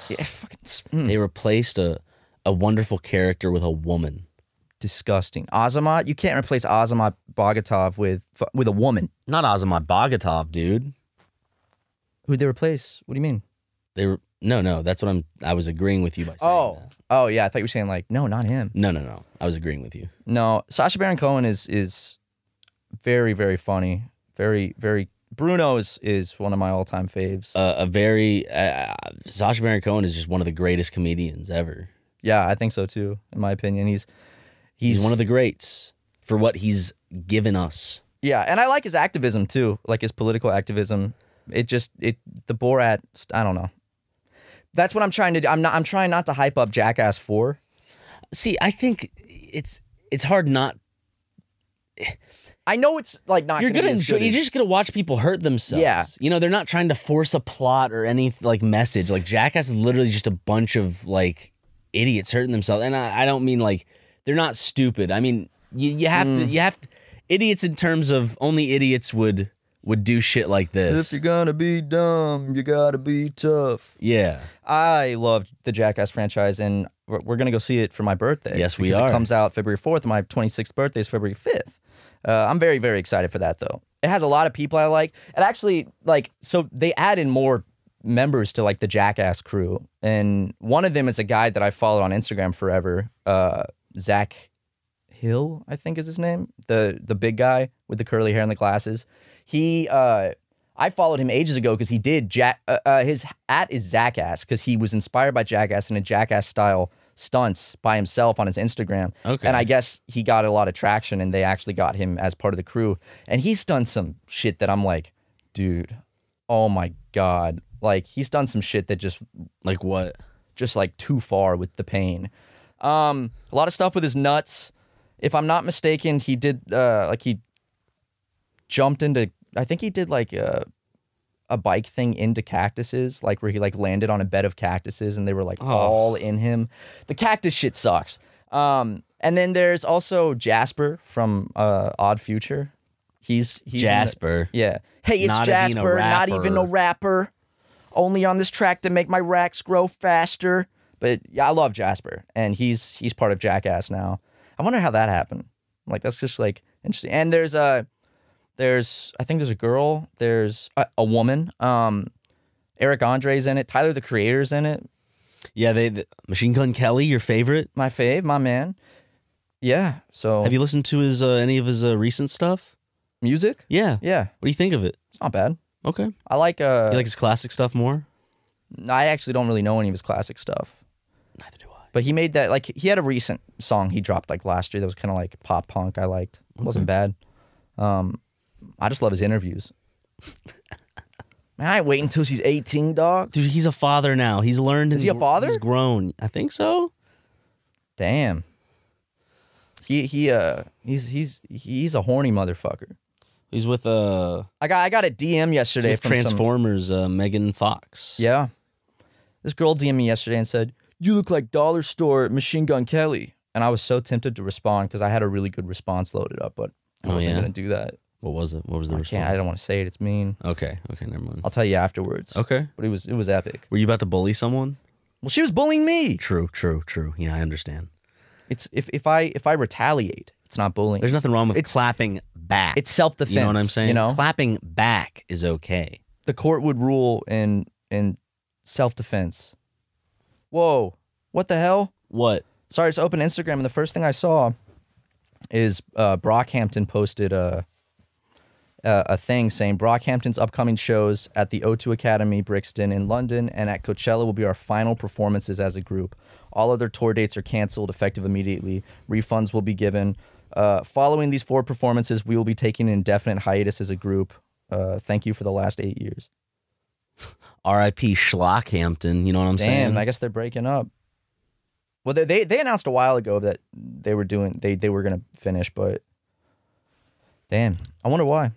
Yeah, fucking mm, They replaced a a wonderful character with a woman. disgusting. Azamat, you can't replace Azamat Bagatov with with a woman. Not Azamat Bagatov, dude. Who'd they replace? What do you mean? They were no, no. That's what I'm. I was agreeing with you by saying Oh, that. oh yeah. I thought you were saying like, no, not him. No, no, no. I was agreeing with you. No, Sacha Baron Cohen is is very very funny. Very very. Bruno is is one of my all time faves. Uh, a very uh, Sacha Baron Cohen is just one of the greatest comedians ever. yeah, I think so too. In my opinion, he's he's, He's one of the greats for what he's given us. yeah, and I like his activism too, like his political activism. It just it the Borat. I don't know. That's what I'm trying to do. I'm not. I'm trying not to hype up Jackass Four. See, I think it's it's hard not. I know it's like not. You're gonna gonna be as enjoy. good You're as- just gonna watch people hurt themselves. Yeah. you know they're not trying to force a plot or any like message. Like Jackass is literally just a bunch of like idiots hurting themselves, and I, I don't mean like they're not stupid. I mean you you have Mm. to you have to, idiots in terms of only idiots would would do shit like this. If you're gonna be dumb, you gotta be tough. yeah, I loved the Jackass franchise, and we're, we're gonna go see it for my birthday. Yes, we are. It comes out February fourth, my 26th birthday is February 5th. Uh, I'm very, very excited for that, though. It has a lot of people I like. It actually, like, so they add in more members to like the Jackass crew, and one of them is a guy that I followed on Instagram forever, uh, Zach Hill, I think is his name, the the big guy with the curly hair and the glasses. He, uh, I followed him ages ago because he did Jack. Uh, uh, his at is Jackass because he was inspired by Jackass and a Jackass style stunts by himself on his Instagram. Okay. And I guess he got a lot of traction, and they actually got him as part of the crew. And he's done some shit that I'm like, dude, oh my god, like he's done some shit that just Like what? just like too far with the pain. Um, a lot of stuff with his nuts. If I'm not mistaken, he did uh like he jumped into I think he did like a a bike thing into cactuses, like where he like landed on a bed of cactuses and they were like Oh. all in him. The cactus shit sucks. Um, and then there's also Jasper from uh Odd Future. He's he's in the- Jasper. yeah. Hey, it's Not Jasper, not even a rapper. rapper. Only on this track to make my racks grow faster. But yeah, I love Jasper, and he's he's part of Jackass now. I wonder how that happened. Like that's just like interesting. And there's a there's I think there's a girl. There's a, a woman. Um, Eric Andre's in it. Tyler the Creator's in it. Yeah, they the, Machine Gun Kelly, your favorite. My fave, my man. Yeah. So Have you listened to his uh, any of his uh, recent stuff? music? Yeah. Yeah, What do you think of it? it's not bad. Okay. I like uh. you like his classic stuff more? I actually don't really know any of his classic stuff. Neither do I. But he made that like he had a recent song he dropped like last year that was kind of like pop punk. I liked. It wasn't bad. Um, I just love his interviews. Man, I ain't waiting until she's 18, dog. Dude, he's a father now. He's learned. Is he a father? He's grown. I think so. Damn. He he uh he's he's he's a horny motherfucker. He's with uh I got I got a DM yesterday from some- Transformers. Uh, Megan Fox. yeah. This girl DM'd me yesterday and said, "You look like Dollar Store Machine Gun Kelly," and I was so tempted to respond because I had a really good response loaded up, but I Oh, wasn't yeah? gonna do that. What was it? What was the I response? can't. I don't want to say it. It's mean. Okay. Okay. Never mind. I'll tell you afterwards. Okay. But it was it was epic. Were you about to bully someone? Well, she was bullying me. True. True. True. Yeah, I understand. It's if if I if I retaliate, it's not bullying. There's nothing wrong with It's- clapping back. It's self defense. you know what I'm saying. You know, clapping back is okay. the court would rule in in self defense. Whoa! What the hell? What? Sorry, it's open Instagram, and the first thing I saw is uh, Brockhampton posted a, a a thing saying Brockhampton's upcoming shows at the O2 Academy, Brixton, in London, and at Coachella will be our final performances as a group. All other tour dates are canceled, effective immediately. Refunds will be given. Uh, following these four performances, we will be taking an indefinite hiatus as a group. Uh, thank you for the last eight years. R.I.P. Schlockhampton. You know what I'm Damn, saying? I guess they're breaking up. Well, they, they they announced a while ago that they were doing they they were gonna finish, but damn, I wonder why.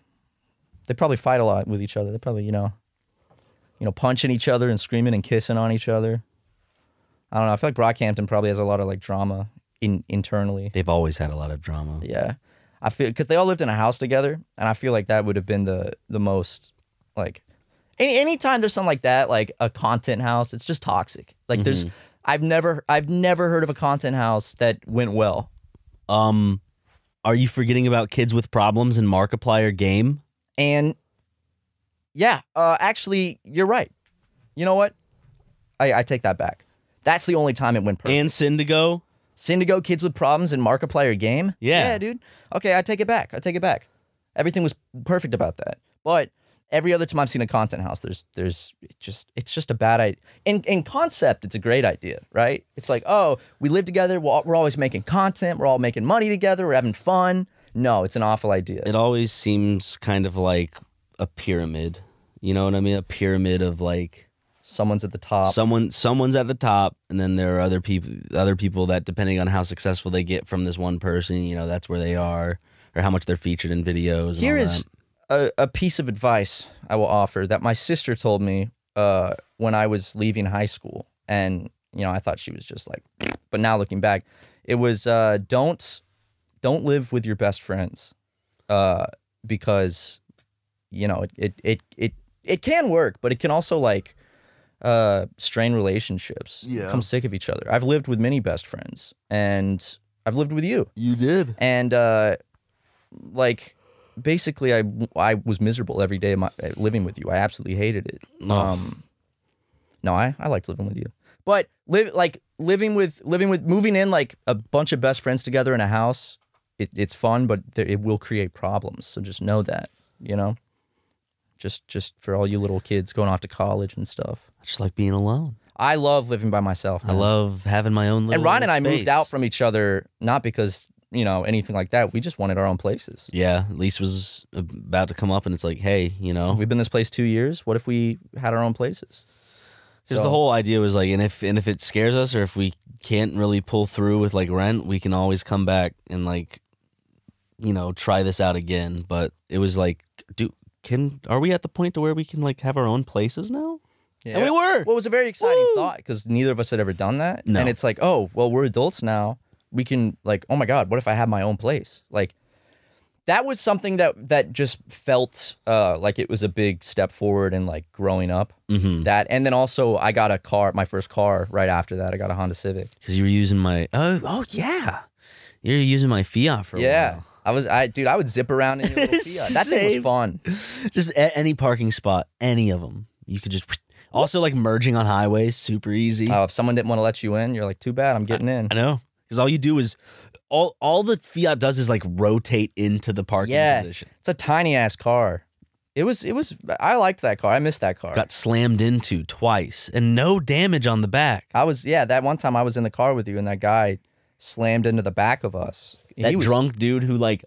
They probably fight a lot with each other. They probably you know, you know, punching each other and screaming and kissing on each other. I don't know. I feel like Brockhampton probably has a lot of like drama in internally. They've always had a lot of drama. Yeah, I feel because they all lived in a house together, and I feel like that would have been the the most like any anytime there's something like that, like a content house, it's just toxic. Like there's I've never I've never heard of a content house that went well. Um, are you forgetting about kids with problems in Markiplier game? And yeah, uh, actually, you're right. You know what? I, I take that back. That's the only time it went perfect. And Cyndago? Cyndago kids with problems in Markiplier game. Yeah. yeah, dude. Okay, I take it back. I take it back. Everything was perfect about that. But every other time I've seen a content house, there's there's it just it's just a bad idea. In in concept, it's a great idea, right? It's like oh, we live together. We're, we're always making content. We're all making money together. We're having fun. No, it's an awful idea. It always seems kind of like a pyramid. You know what I mean? A pyramid of like Someone's at the top. someone someone's at the top and then there are other people other people that depending on how successful they get from this one person, you know, that's where they are or how much they're featured in videos. Here is a, a piece of advice I will offer that my sister told me uh, when I was leaving high school, and you know I thought she was just like, but now looking back, it was uh, don't don't live with your best friends, uh, because you know it it it it, it can work, but it can also like uh, strain relationships. Yeah. become sick of each other. I've lived with many best friends, and I've lived with you You did. and uh, like basically I I was miserable every day of my living with you. I absolutely hated it. No. Um, no, I I liked living with you, but live like living with living with moving in like a bunch of best friends together in a house. It, it's fun, but there, it will create problems. So just know that you know. Just just for all you little kids going off to college and stuff. I just like being alone. I love living by myself. I love having my own little. and Ryan and I space. moved out from each other not because you know anything like that. We just wanted our own places. Yeah, Lise was about to come up, and it's like, hey, you know, We've been this place two years. What if we had our own places? Because So- the whole idea was like, and if and if it scares us, or if we can't really pull through with like rent, we can always come back and like, you know, try this out again. But it was like, do can are we at the point to where we can like have our own places now? Yeah. And we were. Well, it was a very exciting Woo! thought because neither of us had ever done that. No. And it's like, oh, well, we're adults now. We can like, oh my god, what if I have my own place? Like, that was something that that just felt uh, like it was a big step forward in like growing up. Mm-hmm. That and then also I got a car, my first car right after that. I got a Honda Civic. Because you were using my oh oh yeah, you were using my Fiat for a yeah. I was, I dude, I would zip around in your little Fiat. That thing was fun. Just any parking spot, any of them, you could just. Also, like merging on highways, super easy. Uh, if someone didn't want to let you in, you're like, too bad, I'm getting in. I know. Because all you do is all all the Fiat does is like rotate into the parking Yeah. position. It's a tiny ass car. It was, it was. I liked that car. I missed that car. Got slammed into twice and no damage on the back. I was yeah. That one time I was in the car with you, and that guy slammed into the back of us. That was, drunk dude who like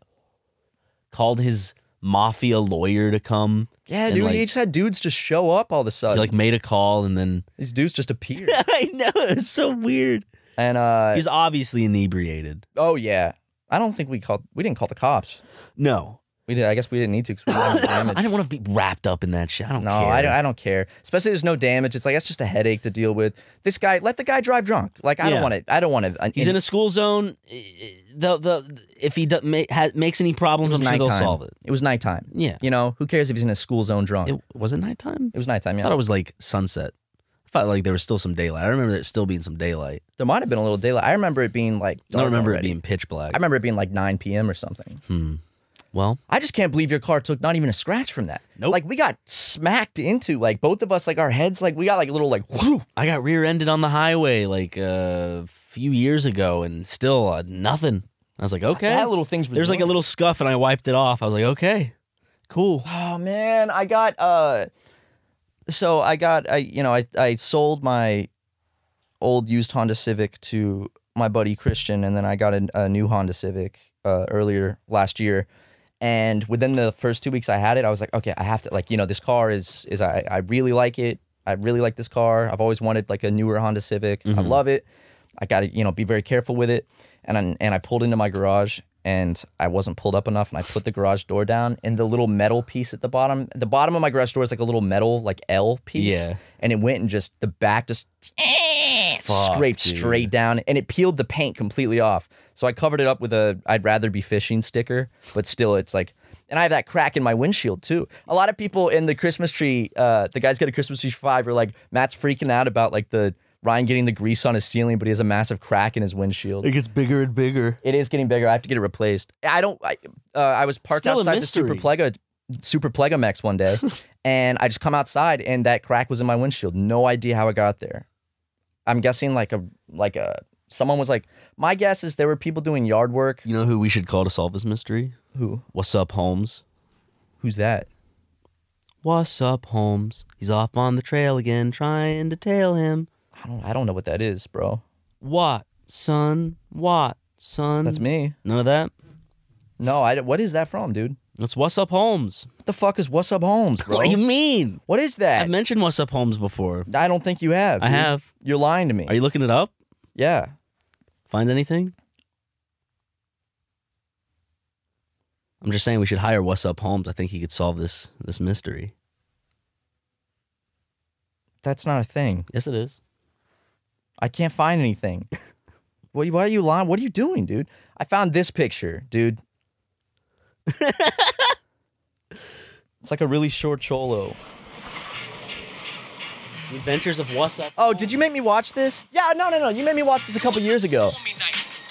called his mafia lawyer to come. Yeah, dude. like, he just had dudes just show up all of a He sudden. like made a call and then These dudes just appeared. I know it's so weird. and uh, He's obviously inebriated. oh yeah. I don't think we called. We didn't call the cops. No, We did. I guess we didn't need to because we didn't have I damage. didn't want to be wrapped up in that shit. I don't no, care. I don't, I don't care. Especially there's no damage. It's like that's just a headache to deal with. This guy, let the guy drive drunk. Like I Yeah. don't want to. I don't want to. He's in a school zone. The the if he do, ma- ha, makes any problems, I'm sure they'll solve it. It was nighttime. Yeah. You know who cares if he's in a school zone drunk? It was it nighttime. it was nighttime. I thought it was like sunset. I thought like there was still some daylight. I remember there still being some daylight. there might have been a little daylight. I remember it being like. I don't remember already. it being pitch black. I remember it being like 9 p.m. or something. hmm. Well, I just can't believe your car took not even a scratch from that. Nope. Like we got smacked into, like both of us, like our heads, like we got like a little like whoo. I got rear-ended on the highway like a few years ago, and still uh, nothing. I was like, okay. That little thing's There's like a little scuff, and I wiped it off. I was like, okay, cool. Oh man, I got uh so I got I you know, I I sold my old used Honda Civic to my buddy Christian and then I got a, a new Honda Civic uh earlier last year. And within the first two weeks I had it, I was like, okay, I have to like, you know, this car is is I, I really like it. I really like this car. I've always wanted like a newer Honda Civic. I mm-hmm. love it. I got to, you know, be very careful with it. And I, and I pulled into my garage and I wasn't pulled up enough and I put the garage door down and the little metal piece at the bottom, the bottom of my garage door is like a little metal like L piece. Yeah. And it went and just the back just Fuck, scraped dude. straight down and it peeled the paint completely off. So I covered it up with a I'd rather be fishing sticker, but still it's like and I have that crack in my windshield too. A lot of people in the Christmas tree, uh, the guys get a Christmas tree for five are like, Matt's freaking out about like the Ryan getting the grease on his ceiling, but he has a massive crack in his windshield. It gets bigger and bigger. It is getting bigger. I have to get it replaced. I don't. I, uh, I was parked Still outside the Super mystery. Plega, Super Plegamex one day, and I just come outside and that crack was in my windshield. No idea how it got there. I'm guessing like a like a someone was like. My guess is there were people doing yard work. You know who we should call to solve this mystery? Who? What's up, Holmes? Who's that? What's up, Holmes? He's off on the trail again, trying to tail him. I don't. I don't know what that is, bro. What, son? What, son? That's me. None of that. No, I. What is that from, dude? That's What's Up Holmes. What the fuck is What's Up Holmes, bro? What do you mean? what is that? I've mentioned What's Up Holmes before. I don't think you have. I have. You're lying to me. Are you looking it up? yeah. Find anything? I'm just saying we should hire What's Up Holmes. I think he could solve this this mystery. That's not a thing. Yes, it is. I can't find anything. what, why are you lying? What are you doing, dude? I found this picture, dude. it's like a really short cholo. The Adventures of What's Up. Oh, did you make me watch this? Yeah, no, no, no. You made me watch this a couple years ago.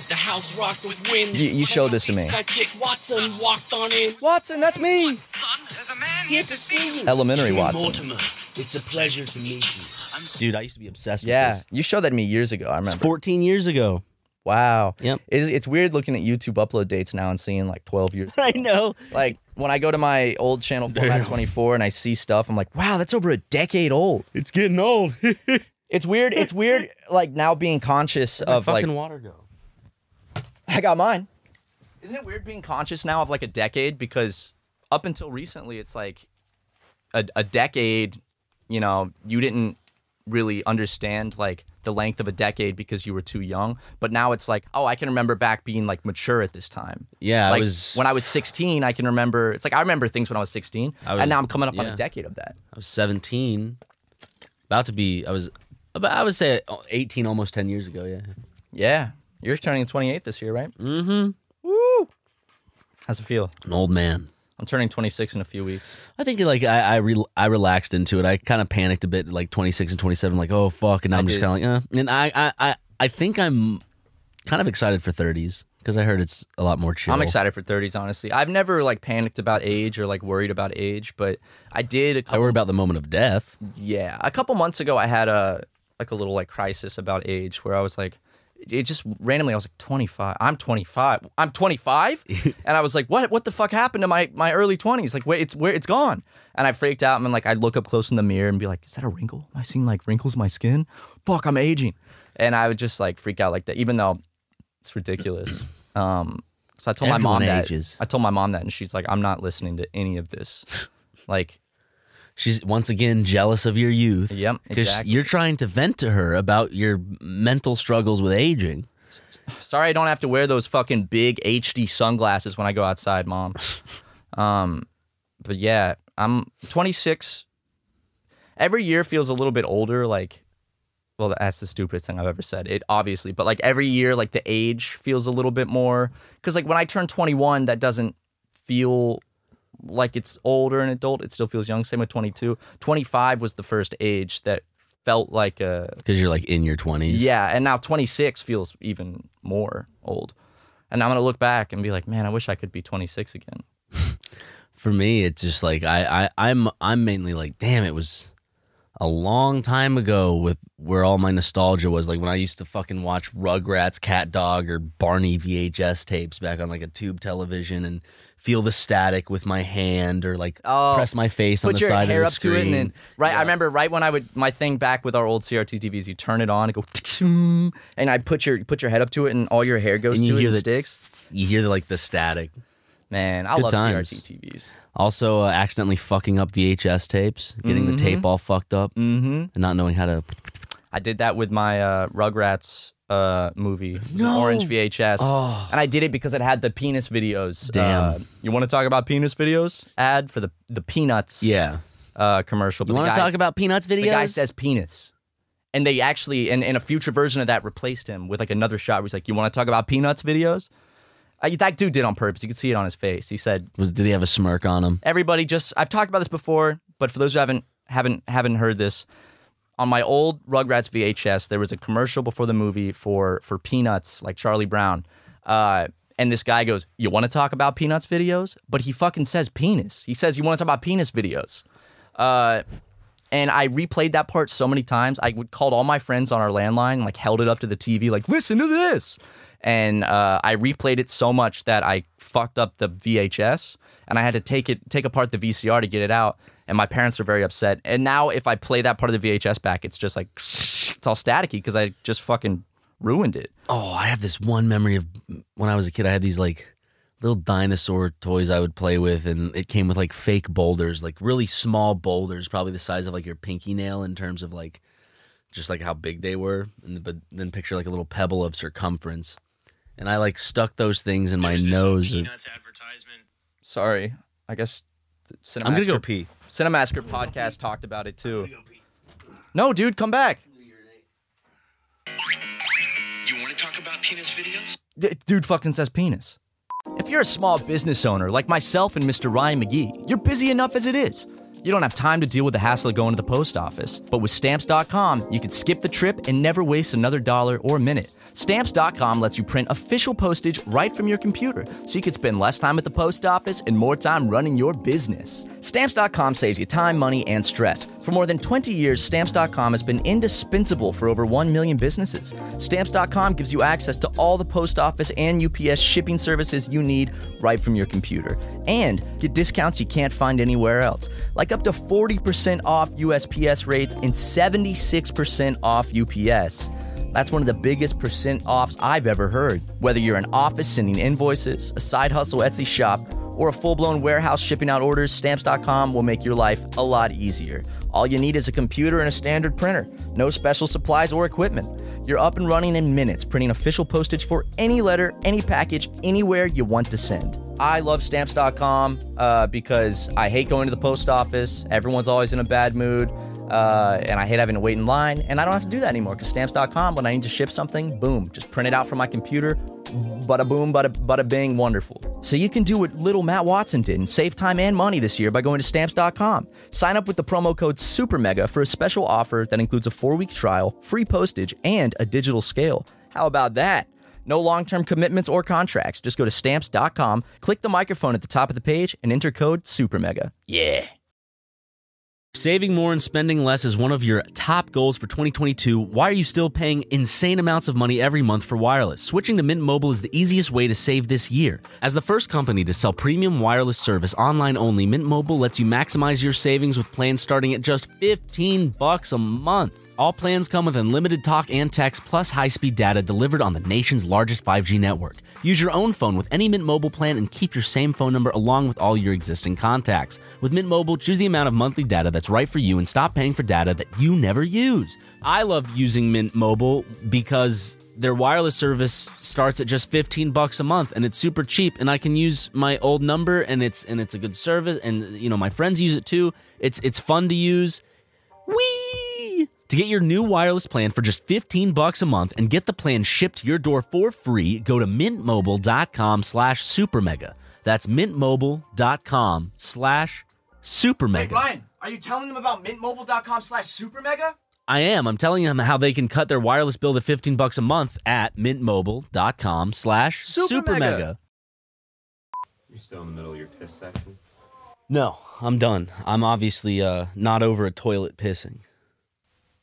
The house rocked with wind. You- you showed this to me. That Dick Watson walked on in. Watson, that's me. Son, there's a man here to see you. Elementary Watson. Mortimer, it's a pleasure to meet you. Dude, I used to be obsessed Yeah, with this. you showed that to me years ago. I remember. It's remember. 14 years ago. Wow. Yep. It's, it's weird looking at YouTube upload dates now and seeing like 12 years. I know. like when I go to my old channel format 24 and I see stuff, I'm like, wow, that's over a decade old. It's getting old. It's weird. It's weird. Like now being conscious of like water go. I got mine. Isn't it weird being conscious now of like a decade? Because up until recently, it's like a, a decade, you know, you didn't really understand like the length of a decade because you were too young. But now it's like, oh, I can remember back being like mature at this time. Yeah, I was- when I was 16, I can remember. It's like I remember things when I was 16, I was- and now I'm coming up on a decade of that. I was 17, about to be. I was. About, I would say 18, almost 10 years ago. Yeah. Yeah, you're turning 28 this year, right? Mm-hmm. Woo! How's it feel? An old man. I'm turning 26 in a few weeks. I think like I I, re- I relaxed into it. I kind of panicked a bit, like 26 and 27. Like, oh fuck, and now I I'm just kind of like, uh. And I, I I I think I'm kind of excited for 30s because I heard it's a lot more chill. I'm excited for 30s, honestly. I've never like panicked about age or like worried about age, but I did a I couple. worry about the moment of death. yeah, a couple months ago, I had a like a little like crisis about age where I was like, it just randomly I was like 25. I'm 25. I'm 25, and I was like, what? What the fuck happened to my my early 20s? Like, wait, it's where it's gone. And I freaked out and like I'd look up close in the mirror and be like, is that a wrinkle? Am I seeing like wrinkles in my skin? Fuck, I'm aging. And I would just like freak out like that, even though it's ridiculous. Um, so I told my mom Everyone that. I told my mom that, and she's like, I'm not listening to any of this. like, She's once again jealous of your youth. Yep, Because exactly. you're trying to vent to her about your mental struggles with aging. sorry, I don't have to wear those fucking big HD sunglasses when I go outside, mom. um, but yeah, I'm 26. Every year feels a little bit older. Like, well, that's the stupidest thing I've ever said. It obviously, but like every year, like the age feels a little bit more. Because like when I turn 21, that doesn't feel like it's older and adult. It still feels young. Same with 22. 25 was the first age that felt like a Because you're like in your 20s. yeah, and now 26 feels even more old. And I'm gonna look back and be like, man, I wish I could be 26 again. For me, it's just like I, I I'm I'm mainly like, damn, it was a long time ago with where all my nostalgia was. Like when I used to fucking watch Rugrats, Cat Dog, or Barney VHS tapes back on like a tube television and feel the static with my hand or like Oh, press my face on the side of the up screen. to it, and then right. I remember right when I would my thing back with our old CRT TVs. You turn it on, and go, and I put your put your head up to it, and all your hair goes and you to it hear and the sticks. You hear the, like the static. Man, I Good love times. CRT TVs. Also, uh, accidentally fucking up VHS tapes, getting the tape all fucked up, Mm-hmm. and not knowing how to. I did that with my uh, Rugrats uh, movie. It was an orange VHS. Oh. And I did it because it had the penis videos. Damn. Uh, you want to talk about penis videos? Ad for the the Peanuts Yeah. uh, commercial. You But the want to talk about Peanuts videos? The guy says penis. And they actually, in, in a future version of that, replaced him with like another shot where he's like, You want to talk about Peanuts videos? Uh, that dude did on purpose. You could see it on his face. He said, Was did he have a smirk on him? everybody just I've talked about this before, but for those who haven't haven't haven't heard this, on my old Rugrats VHS, there was a commercial before the movie for for Peanuts, like Charlie Brown. Uh, and this guy goes, "You want to talk about Peanuts videos?" But he fucking says penis. He says, "You want to talk about penis videos?" Uh, and I replayed that part so many times. I would called all my friends on our landline, like held it up to the TV, like listen to this. And uh, I replayed it so much that I fucked up the VHS, and I had to take it take apart the VCR to get it out. And my parents were very upset. And now if I play that part of the VHS back, it's just like it's all staticky because I just fucking ruined it. Oh, I have this one memory of when I was a kid. I had these like little dinosaur toys I would play with, and it came with like fake boulders, like really small boulders, probably the size of like your pinky nail in terms of like just like how big they were. And but then picture like a little pebble of circumference, and I like stuck those things in my There's this, nose. Peanuts advertisement. Sorry, I guess. Cinemassacre, I'm gonna go pee. Cinemassacre podcast talked about it too. No, dude, come back. You want to talk about penis videos? D- dude fucking says penis. If you're a small business owner like myself and Mr. Ryan Magee, you're busy enough as it is. You don't have time to deal with the hassle of going to the post office. But with stamps.com, you can skip the trip and never waste another dollar or minute. Stamps.com lets you print official postage right from your computer, so you can spend less time at the post office and more time running your business. Stamps.com saves you time, money, and stress. For more than 20 years, Stamps.com has been indispensable for over 1 million businesses. Stamps.com gives you access to all the post office and UPS shipping services you need right from your computer. And get discounts you can't find anywhere else, like up to 40% off USPS rates and 76% off UPS. That's one of the biggest percent offs I've ever heard. Whether you're an office sending invoices, a side hustle Etsy shop, or a full blown warehouse shipping out orders, stamps.com will make your life a lot easier. All you need is a computer and a standard printer, no special supplies or equipment. You're up and running in minutes, printing official postage for any letter, any package, anywhere you want to send. I love stamps.com uh, because I hate going to the post office. Everyone's always in a bad mood. Uh, and I hate having to wait in line, and I don't have to do that anymore because stamps.com, when I need to ship something, boom, just print it out from my computer, bada boom, bada, bada bing, wonderful. So you can do what little Matt Watson did and save time and money this year by going to stamps.com. Sign up with the promo code SUPERMEGA for a special offer that includes a four week trial, free postage, and a digital scale. How about that? No long term commitments or contracts. Just go to stamps.com, click the microphone at the top of the page, and enter code SUPERMEGA. Yeah. Saving more and spending less is one of your top goals for 2022. Why are you still paying insane amounts of money every month for wireless? Switching to Mint Mobile is the easiest way to save this year. As the first company to sell premium wireless service online only, Mint Mobile lets you maximize your savings with plans starting at just 15 bucks a month. All plans come with unlimited talk and text plus high-speed data delivered on the nation's largest 5G network. Use your own phone with any Mint Mobile plan and keep your same phone number along with all your existing contacts. With Mint Mobile, choose the amount of monthly data that's right for you and stop paying for data that you never use. I love using Mint Mobile because their wireless service starts at just 15 bucks a month and it's super cheap and I can use my old number and it's and it's a good service and you know my friends use it too. It's it's fun to use. Whee! To get your new wireless plan for just 15 bucks a month and get the plan shipped to your door for free, go to mintmobile.com slash supermega. That's mintmobile.com slash supermega. Hey, Ryan, are you telling them about mintmobile.com slash supermega? I am. I'm telling them how they can cut their wireless bill to 15 bucks a month at mintmobile.com slash Super supermega. mega. You're still in the middle of your piss section. No, I'm done. I'm obviously uh, not over a toilet pissing.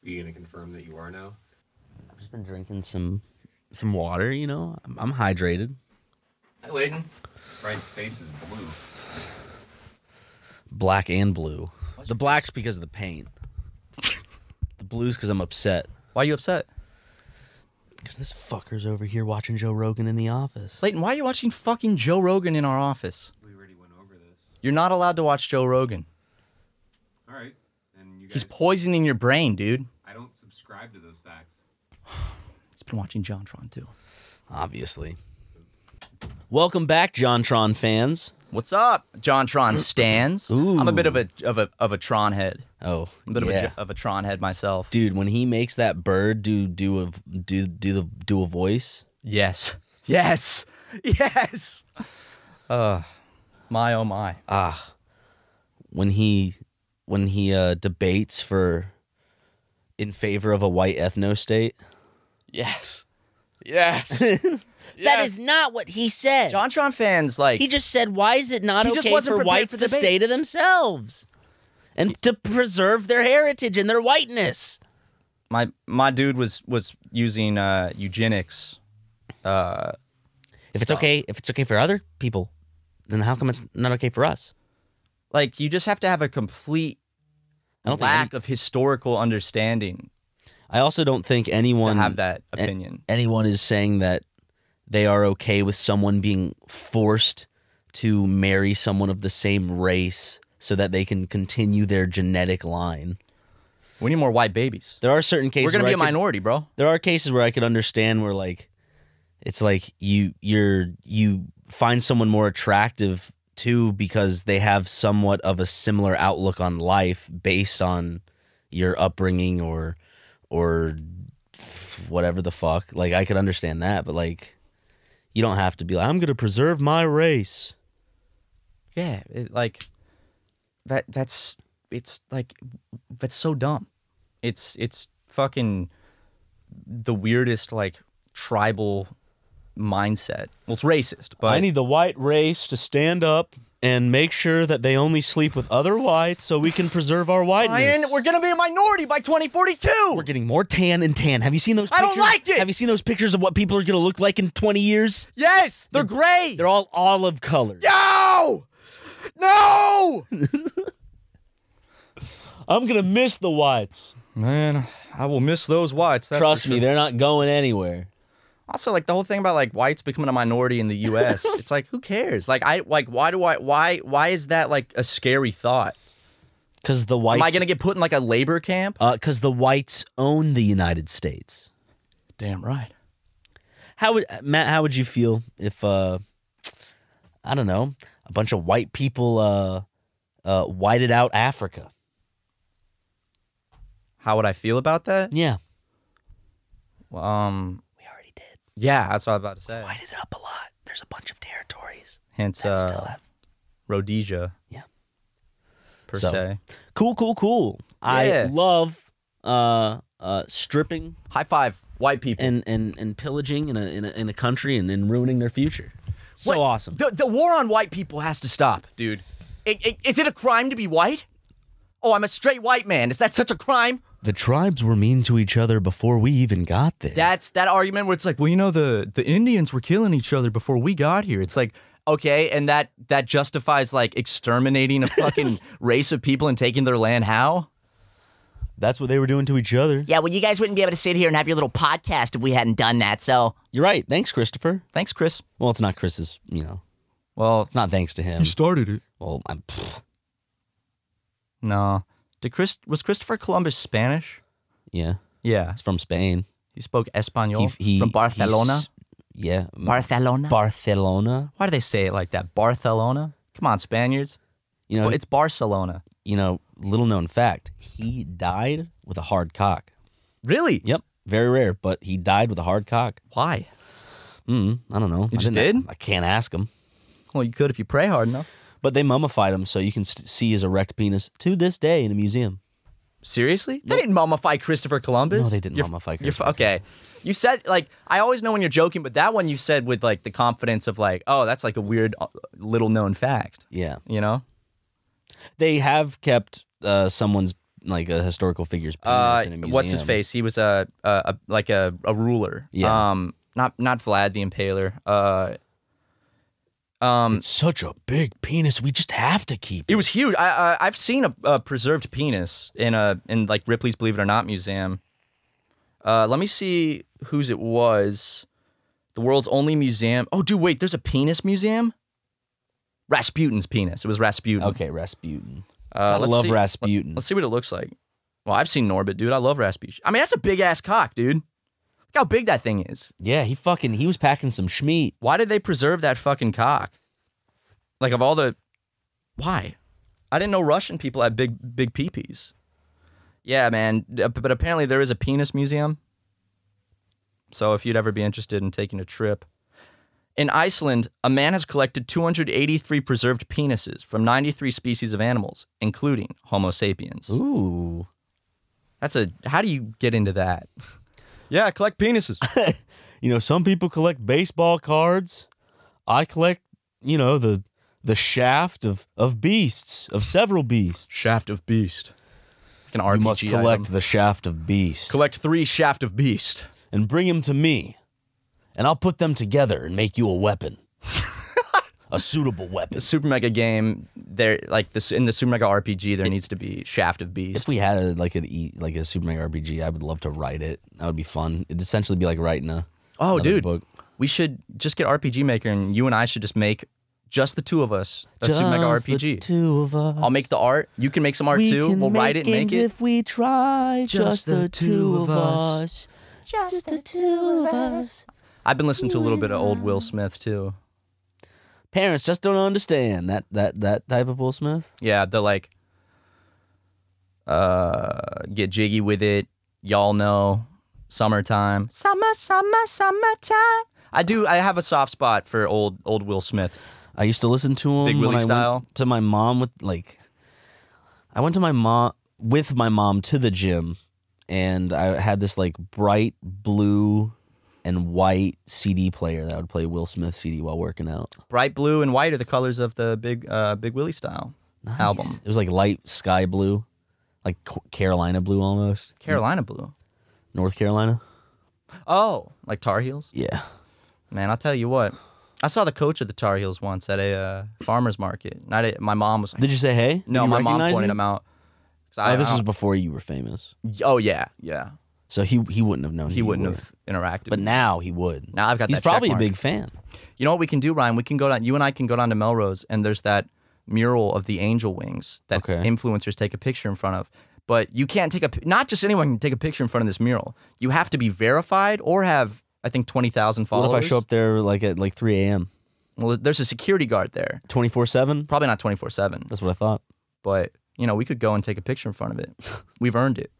Are you gonna confirm that you are now? I've just been drinking some some water, you know. I'm, I'm hydrated. Hey, Layden. Brian's face is blue. Black and blue. The black's because of the paint. the blue's because I'm upset. Why are you upset? Because this fucker's over here watching Joe Rogan in the office. Layton, why are you watching fucking Joe Rogan in our office? We already went over this. You're not allowed to watch Joe Rogan. All right. And you guys, He's poisoning your brain, dude. I don't subscribe to those facts. He's been watching JonTron too. Obviously. Welcome back, JonTron fans. What's up, JonTron stands? Ooh. I'm a bit of a of a of a Tron head. Oh, I'm a bit yeah. of a of a Tron head myself. dude. When he makes that bird do do a do do the do a voice, Yes. Yes. Yes. Uh my oh my. ah, when he when he uh debates for in favor of a white ethno state. Yes. Yes. That is not what he said. JonTron fans like he just said, "Why is it not He just okay wasn't for prepared whites for to debate. stay to themselves and to preserve their heritage and their whiteness?" my my dude was was using uh eugenics uh If it's okay, if it's okay for other people, then how come it's not okay for us? like you just have to have a complete I don't think lack any- of historical understanding I also don't think anyone have that a- opinion. anyone is saying that they are okay with someone being forced to marry someone of the same race so that they can continue their genetic line. we need more white babies. There are certain cases We're gonna be a I could- minority, bro. there are cases where I could understand where like it's like you you're you find someone more attractive too because they have somewhat of a similar outlook on life based on your upbringing or or whatever the fuck. Like I could understand that, but like you don't have to be like I'm going to preserve my race. Yeah, it, like that. That's it's like that's so dumb. It's it's fucking the weirdest like tribal mindset. Well, it's racist, but I need the white race to stand up and make sure that they only sleep with other whites so we can preserve our whiteness. Ryan, we're gonna be a minority by 2042. We're getting more tan and tan. Have you seen those I pictures? don't like it! Have you seen those pictures of what people are going to look like in 20 years? yes, they're gray. They're all olive colored. no, no. I'm going to miss the whites. Man, I will miss those whites. that's Trust for me, they're not going anywhere. Also, like the whole thing about like whites becoming a minority in the U.S. it's like who cares? Like I like why do I why why is that like a scary thought? Cuz the whites Am I gonna get put in like a labor camp? uh, cuz the whites own the United States. Damn right. How would Matt how would you feel if uh I don't know, a bunch of white people uh uh whited out Africa? How would I feel about that? Yeah. Um, We already did. Yeah, that's what I was about to say. Whited it up a lot. There's a bunch of territories Hence, that still uh, have Rhodesia. Yeah. Per So- se. Cool, cool, cool. Yeah. I love uh uh stripping High five, white people. and and and pillaging in a in a, in a country and, and ruining their future. So What- awesome. The, the war on white people has to stop, dude. It, it, is it a crime to be white? Oh, I'm a straight white man. Is that such a crime? The tribes were mean to each other before we even got there. That's that argument where it's like, well, you know, the the Indians were killing each other before we got here. It's like, okay, and that that justifies like exterminating a fucking race of people and taking their land. How? That's what they were doing to each other. Yeah, well, you guys wouldn't be able to sit here and have your little podcast if we hadn't done that. So, You're right. Thanks, Christopher. Thanks, Chris. Well, it's not Chris's. You know, Well, it's not thanks to him. He started it. Well, I'm. pfft. No. Did Chris was Christopher Columbus Spanish? yeah, Yeah, He's from Spain. he spoke Espanol He, he from Barcelona. Yeah, Barcelona. Barcelona. Why do they say it like that? Barcelona? Come on, Spaniards. You know, it's Barcelona. you know, little known fact. He died with a hard cock. Really? Yep, very rare, but he died with a hard cock. Why? Mm, I don't know. You I just did? I can't ask him. Well, you could if you pray hard enough. But they mummified him, so you can st- see his erect penis to this day in a museum. Seriously? They didn't mummify Christopher Columbus. No, they didn't You're- mummify Christopher okay. You said like I always know when you're joking, but that one you said with like the confidence of like, oh, that's like a weird, uh, little known fact. Yeah, You know? they have kept uh, someone's like a historical figure's penis Uh, in a museum. what's his face? He was a, a, a like a, a ruler. Yeah. Um, not not Vlad the Impaler. Uh, um, It's such a big penis. We just have to keep It It was huge. I, I I've seen a, a preserved penis in a in like Ripley's Believe It or Not museum. Uh, let me see whose it was. The world's only museum. Oh, dude, wait. There's a penis museum. Rasputin's penis. It was Rasputin. Okay, Rasputin. Uh, I love see- Rasputin. Let's see what it looks like. Well, I've seen Norbit, dude. I love Rasputin. I mean, that's a big ass cock, dude. Look how big that thing is. Yeah, he fucking he was packing some schmeat. Why did they preserve that fucking cock? Like of all the, why? I didn't know Russian people had big big peepees. Yeah, man. Uh, But apparently there is a penis museum. So if you'd ever be interested in taking a trip. In Iceland, a man has collected 283 preserved penises from 93 species of animals, including Homo sapiens. Ooh. That's a. How do you get into that? yeah, collect penises. You know, some people collect baseball cards. I collect, you know, the the shaft of of beasts, of several beasts. Shaft of Beast. An RPG You must collect item. the shaft of beast Collect three Shaft of Beast. and bring them to me, and I'll put them together and make you a weapon, a suitable weapon. Super Mega game, there like this in the Super Mega RPG, there needs to be Shaft of Beast. If we had a like an e like a Super Mega RPG, I would love to write it. That would be fun. It'd essentially be like writing a oh, dude, book. we should just get RPG Maker, and you and I should just make just the two of us a Super Mega Just the RPG. two of us. I'll make the art. You can make some art we too. We'll make write it and make games it. if we try. Just, the, two of us. just the two of us. I've been listening to a little bit of old Will Smith too. Parents just don't understand that that that type of Will Smith. Yeah, the like uh get jiggy with it. Y'all know summertime. Summer, summer, summertime. I do I have a soft spot for old old Will Smith. I used to listen to him Big when Willie I style? went to my mom with like. I went to my mom with my mom to the gym, and I had this like bright blue and white CD player that would play Will Smith CD while working out. Bright blue and white are the colors of the big uh, Big Willie style album. It was like light sky blue, like Carolina blue almost. Carolina blue. North Carolina. Oh, like Tar Heels. Yeah. Man, I'll tell you what. I saw the coach of the Tar Heels once at a uh, farmer's market. Not a, my mom was like, Did you say hey? no, you my mom pointed him? him out. Oh, I- this was before you were famous, Oh yeah, yeah. So he he wouldn't have known. He you wouldn't were. have interacted. But now he would. Now I've got He's probably a big fan. You know what we can do, Ryan? We can go down. You and I can go down to Melrose, and there's that mural of the angel wings that Okay. influencers take a picture in front of. But you can't take a. Not just anyone can take a picture in front of this mural. You have to be verified or have, I think, twenty thousand followers. What if I show up there like at like 3 a.m. Well, there's a security guard there. 24 seven? Probably not twenty four seven, That's what I thought. but you know we could go and take a picture in front of it. We've earned it.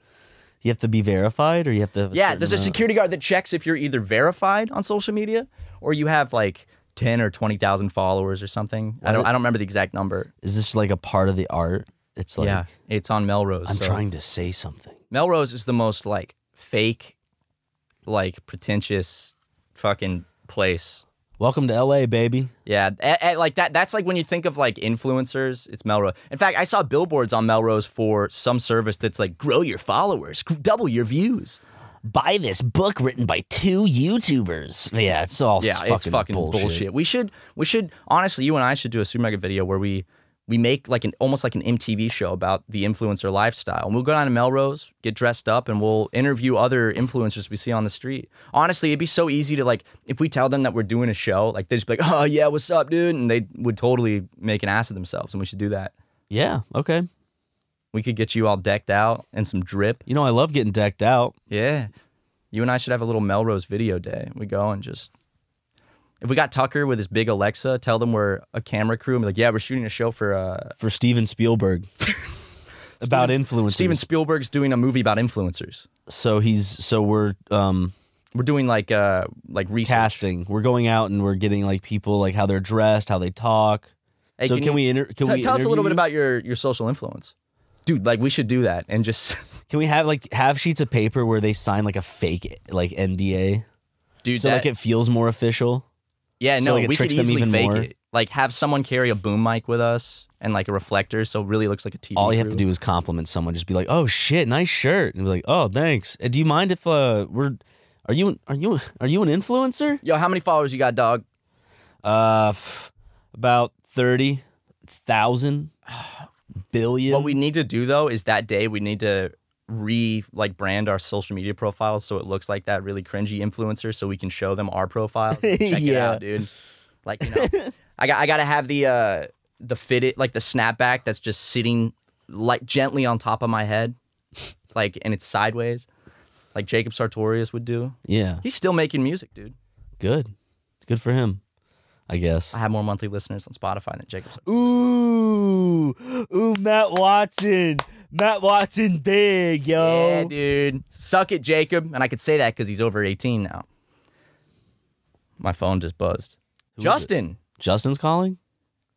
You have to be verified, or you have to. Have Yeah, there's a security guard that checks if you're either verified on social media or you have like ten or twenty thousand followers or something. I don't. I don't remember the exact number. Is this like a part of the art? It's like yeah, it's on Melrose. I'm so- trying to say something. Melrose is the most like fake, like pretentious, fucking place. Welcome to L.A., baby. Yeah, a- a- like that. That's like when you think of like influencers, it's Melrose. In fact, I saw billboards on Melrose for some service that's like grow your followers, double your views. Buy this book written by two YouTubers. Yeah, it's all Yeah, fucking it's fucking bullshit. bullshit. We should, we should honestly, you and I should do a super mega video where we we make like an almost like an MTV show about the influencer lifestyle. And we'll go down to Melrose, get dressed up, and we'll interview other influencers we see on the street. Honestly, it'd be so easy to like if we tell them that we're doing a show, like they'd just be like, "Oh yeah, what's up, dude?" And they would totally make an ass of themselves. And we should do that. Yeah, okay. We could get you all decked out and some drip. You know, I love getting decked out. Yeah. You and I should have a little Melrose video day. We go and just. If we got Tucker with his big Alexa, tell them we're a camera crew and be like, yeah, we're shooting a show for uh, for Steven Spielberg about influencers. Steven Spielberg's doing a movie about influencers. So he's so we're um We're doing like uh like research. casting. We're going out and we're getting like people like how they're dressed, how they talk. Hey, so can, you- we inter- can we tell us a little bit about your your social influence, dude. Like we should do that and just Can we have like have sheets of paper where they sign like a fake like NDA, dude. so that, like it feels more official? Yeah, so, no, like, we could easily even fake more? it. Like have someone carry a boom mic with us and like a reflector, so it really looks like a TV. All you have to do is compliment someone. Just be like, "Oh shit, nice shirt," and be like, "Oh, thanks." Do you mind if uh we're are you are you are you an influencer? Yo, how many followers you got, dog? Uh, about thirty thousand billion. What we need to do though is that day we need to re like brand our social media profiles so it looks like that really cringy influencer so we can show them our profile. Check it Yeah. out, dude. Like you know, I got I gotta have the uh the fitted like the snapback that's just sitting like gently on top of my head, like and it's sideways, like Jacob Sartorius would do. yeah, He's still making music, dude. good, good for him, I guess. I have more monthly listeners on Spotify than Jacob. Ooh, ooh, Matt Watson, Matt Watson, big yo. Yeah, dude. Suck it, Jacob. And I could say that because he's over 18 now. My phone just buzzed. Who is it? Justin, Justin's calling.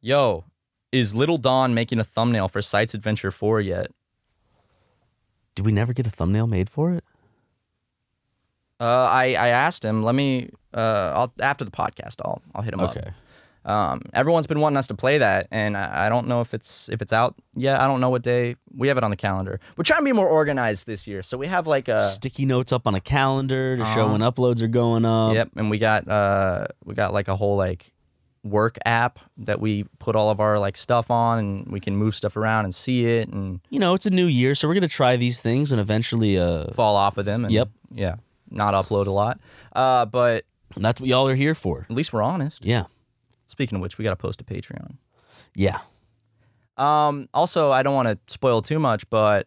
yo, is Little Dawn making a thumbnail for Sites Adventure 4 yet? Did we never get a thumbnail made for it? Uh, I, I asked him. Let me. Uh, I'll after the podcast. I'll I'll hit him up. Okay. Um, everyone's been wanting us to play that, and I, I don't know if it's if it's out yet. I don't know what day we have it on the calendar. We're trying to be more organized this year, so we have like a Sticky notes up on a calendar to show when uploads are going up. Yep, and we got uh we got like a whole like work app that we put all of our like stuff on and we can move stuff around and see it and You know, it's a new year, so we're gonna try these things and eventually, uh, fall off of them and Yep. yeah, not upload a lot. Uh but that's what y'all are here for. at least we're honest. Yeah, Speaking of which, we got to post a Patreon. yeah. Um also, I don't want to spoil too much, but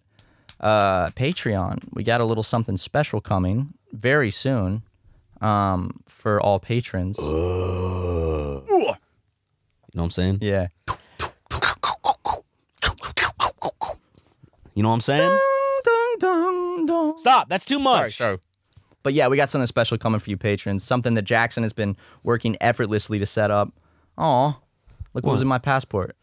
uh Patreon, we got a little something special coming very soon um for all patrons. You know what I'm saying? yeah. You know what I'm saying? Dun, dun, dun. Stop. That's too much. But yeah, we got something special coming for you patrons. Something that Jackson has been working effortlessly to set up. Aw, look what was in my passport.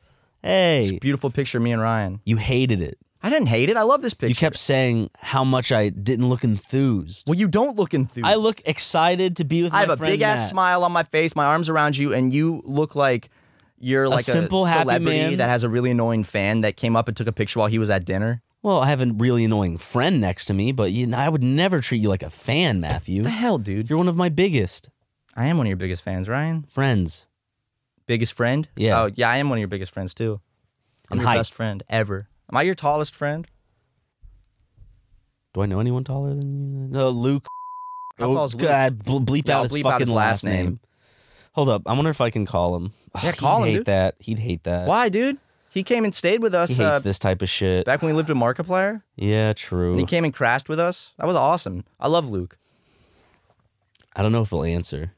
Hey, Beautiful picture of me and Ryan. you hated it. I didn't hate it. I love this picture. You kept saying how much I didn't look enthused. Well, you don't look enthused. I look excited to be with I have a big ass smile on my face, my arms around you, and you look like you're like a, simple, happy celebrity man. that has a really annoying fan that came up and took a picture while he was at dinner. Well, I have a really annoying friend next to me, but you know, I would never treat you like a fan, Matthew. The hell, dude? You're one of my biggest I am one of your biggest fans, Ryan. friends. Biggest friend? Yeah. Oh, yeah, I am one of your biggest friends too. I'm And your height. best friend ever. Am I your tallest friend? Do I know anyone taller than you? No, Luke. How oh, tall is oh, Luke? God, ble- bleep Yeah, out I'll his bleep out fucking his last name. name. Hold up. I wonder if I can call him. Yeah, He'd call him, hate dude. that. He'd hate that. Why, dude? He came and stayed with us He hates uh, this type of shit. back when we lived with Markiplier. yeah, true. And he came and crashed with us. That was awesome. I love Luke. I don't know if he'll answer.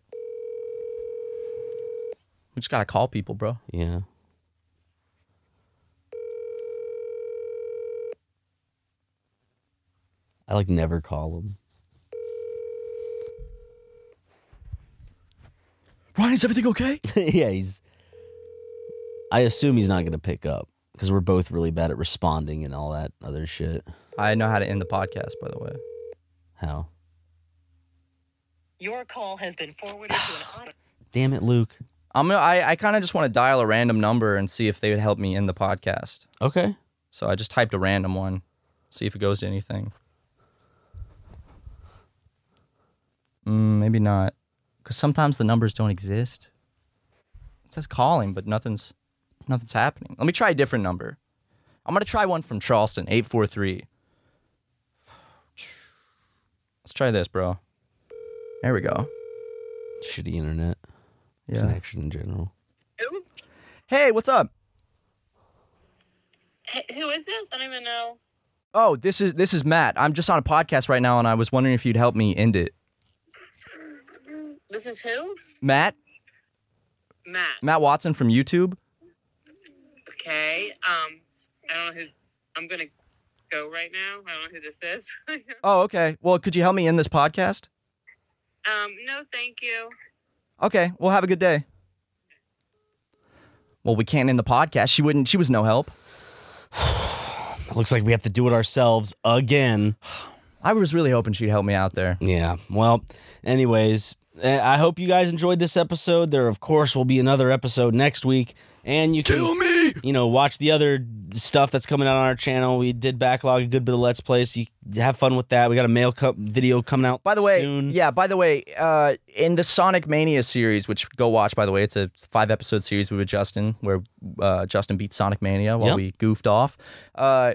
We just gotta call people, bro. Yeah. I like never call him. Ryan, is everything okay? yeah, he's. I assume he's not going to pick up because we're both really bad at responding and all that other shit. I know how to end the podcast, by the way. How? Your call has been forwarded to an auto. Damn it, Luke. I'm gonna, I, I kind of just want to dial a random number and see if they would help me in the podcast. Okay. So I just typed a random one, see if it goes to anything. Mm, maybe not, because sometimes the numbers don't exist. It says calling, but nothing's nothing's happening. Let me try a different number. I'm gonna try one from Charleston, eight four three. Let's try this, bro. There we go. Shitty internet Yeah. connection in general. Hey, what's up? Who is this? I don't even know. Oh, this is this is Matt. I'm just on a podcast right now, and I was wondering if you'd help me end it. This is who? Matt, Matt. Matt Watson from YouTube. Okay. Um, I don't know who. I'm gonna go right now. I don't know who this is. Oh, okay. Well, could you help me end this podcast? um, no, thank you. Okay. Well, have a good day. Well, we can't end the podcast. She wouldn't. She was no help. It looks like we have to do it ourselves again. I was really hoping she'd help me out there. Yeah. Well, anyways, eh, I hope you guys enjoyed this episode. There, of course, will be another episode next week, and you can, me. you know, watch the other stuff that's coming out on our channel. We did backlog a good bit of Let's Plays. You have fun with that. We got a mail co- video coming out. By the way, soon. yeah. By the way, uh, in the Sonic Mania series, which go watch. By the way, it's a five episode series with Justin, where uh, Justin beats Sonic Mania while Yep. we goofed off. Uh,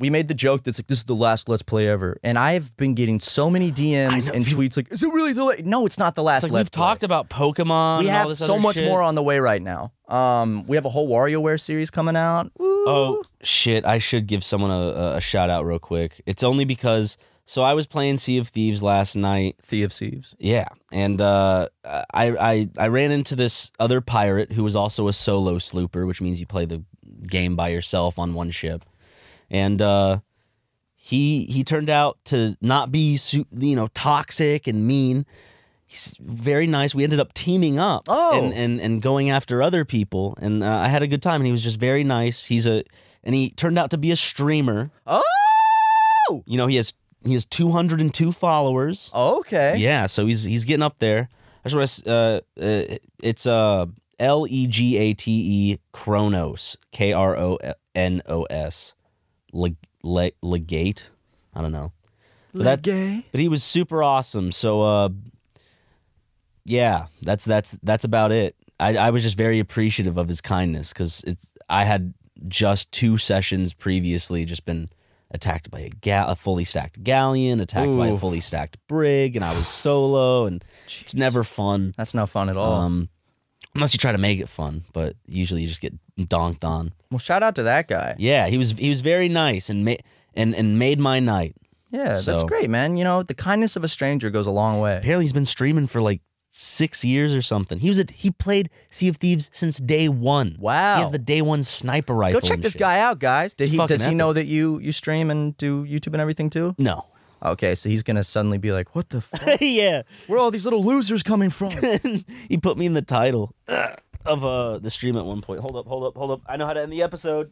we made the joke that's like this is the last Let's Play ever, and I've been getting so many DMs know, and you- tweets like, "Is it really the la-? no? It's not the last like Let's we've talked about Pokemon. We and all have so much shit. more on the way right now. Um, we have a whole WarioWare series coming out. Oh shit! I should give someone a, a shout out real quick. It's only because so I was playing Sea of Thieves last night. Sea of Thieves. Yeah, and uh, I, I I ran into this other pirate who was also a solo slooper, which means you play the game by yourself on one ship, and uh, he he turned out to not be you know toxic and mean. He's very nice. We ended up teaming up Oh. and, and and going after other people, and uh, I had a good time. And he was just very nice. He's a and he turned out to be a streamer. Oh, You know, he has he has 202 followers. okay. Yeah, so he's he's getting up there. I just want to. Uh, uh, it's uh L E G A T E Kronos K R O N O S Leg le- legate. I don't know. But that- Legay. But he was super awesome. So uh, yeah, that's that's that's about it. I I was just very appreciative of his kindness because it's I had just two sessions previously just been attacked by a ga- a fully stacked galleon, attacked by a fully stacked brig, and I was solo, and it's never fun. That's no fun at all. Um, unless you try to make it fun, but usually you just get donked on. well, shout out to that guy. Yeah, he was he was very nice and made and and made my night. Yeah, that's great, man. You know, the kindness of a stranger goes a long way. Apparently, he's been streaming for like six years or something. He was a, he played Sea of Thieves since day one. Wow. he has the day one sniper rifle. Go check this shit. guy out, guys. Did It's he? Does he know that you you stream and do YouTube and everything too? No. Okay, so he's gonna suddenly be like, "What the? Fuck? yeah, Where are all these little losers coming from?" he put me in the title. of uh the stream at one point. Hold up, hold up, hold up. I know how to end the episode.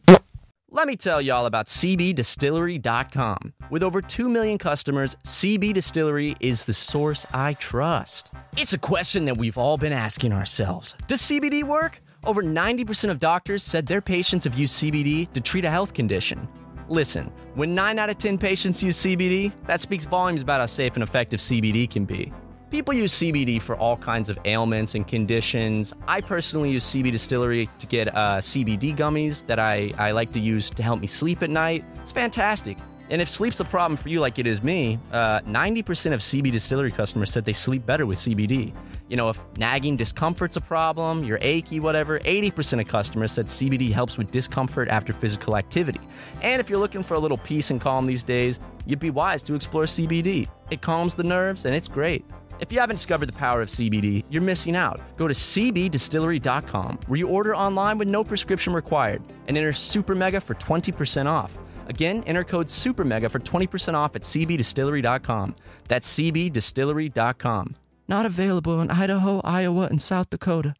Let me tell y'all about CBDistillery.com. With over 2 million customers, CB Distillery is the source I trust. It's a question that we've all been asking ourselves Does CBD work? Over 90% of doctors said their patients have used CBD to treat a health condition. Listen, when 9 out of 10 patients use CBD, that speaks volumes about how safe and effective CBD can be. People use CBD for all kinds of ailments and conditions. I personally use CB Distillery to get uh, CBD gummies that I, I like to use to help me sleep at night. It's fantastic. And if sleep's a problem for you like it is me, uh, 90% of CB Distillery customers said they sleep better with CBD. You know, if nagging discomfort's a problem, you're achy, whatever, 80% of customers said CBD helps with discomfort after physical activity. And if you're looking for a little peace and calm these days, you'd be wise to explore CBD. It calms the nerves and it's great. If you haven't discovered the power of CBD, you're missing out. Go to cbdistillery.com where you order online with no prescription required and enter Super Mega for 20% off. Again, enter code Super Mega for 20% off at cbdistillery.com. That's cbdistillery.com. Not available in Idaho, Iowa, and South Dakota.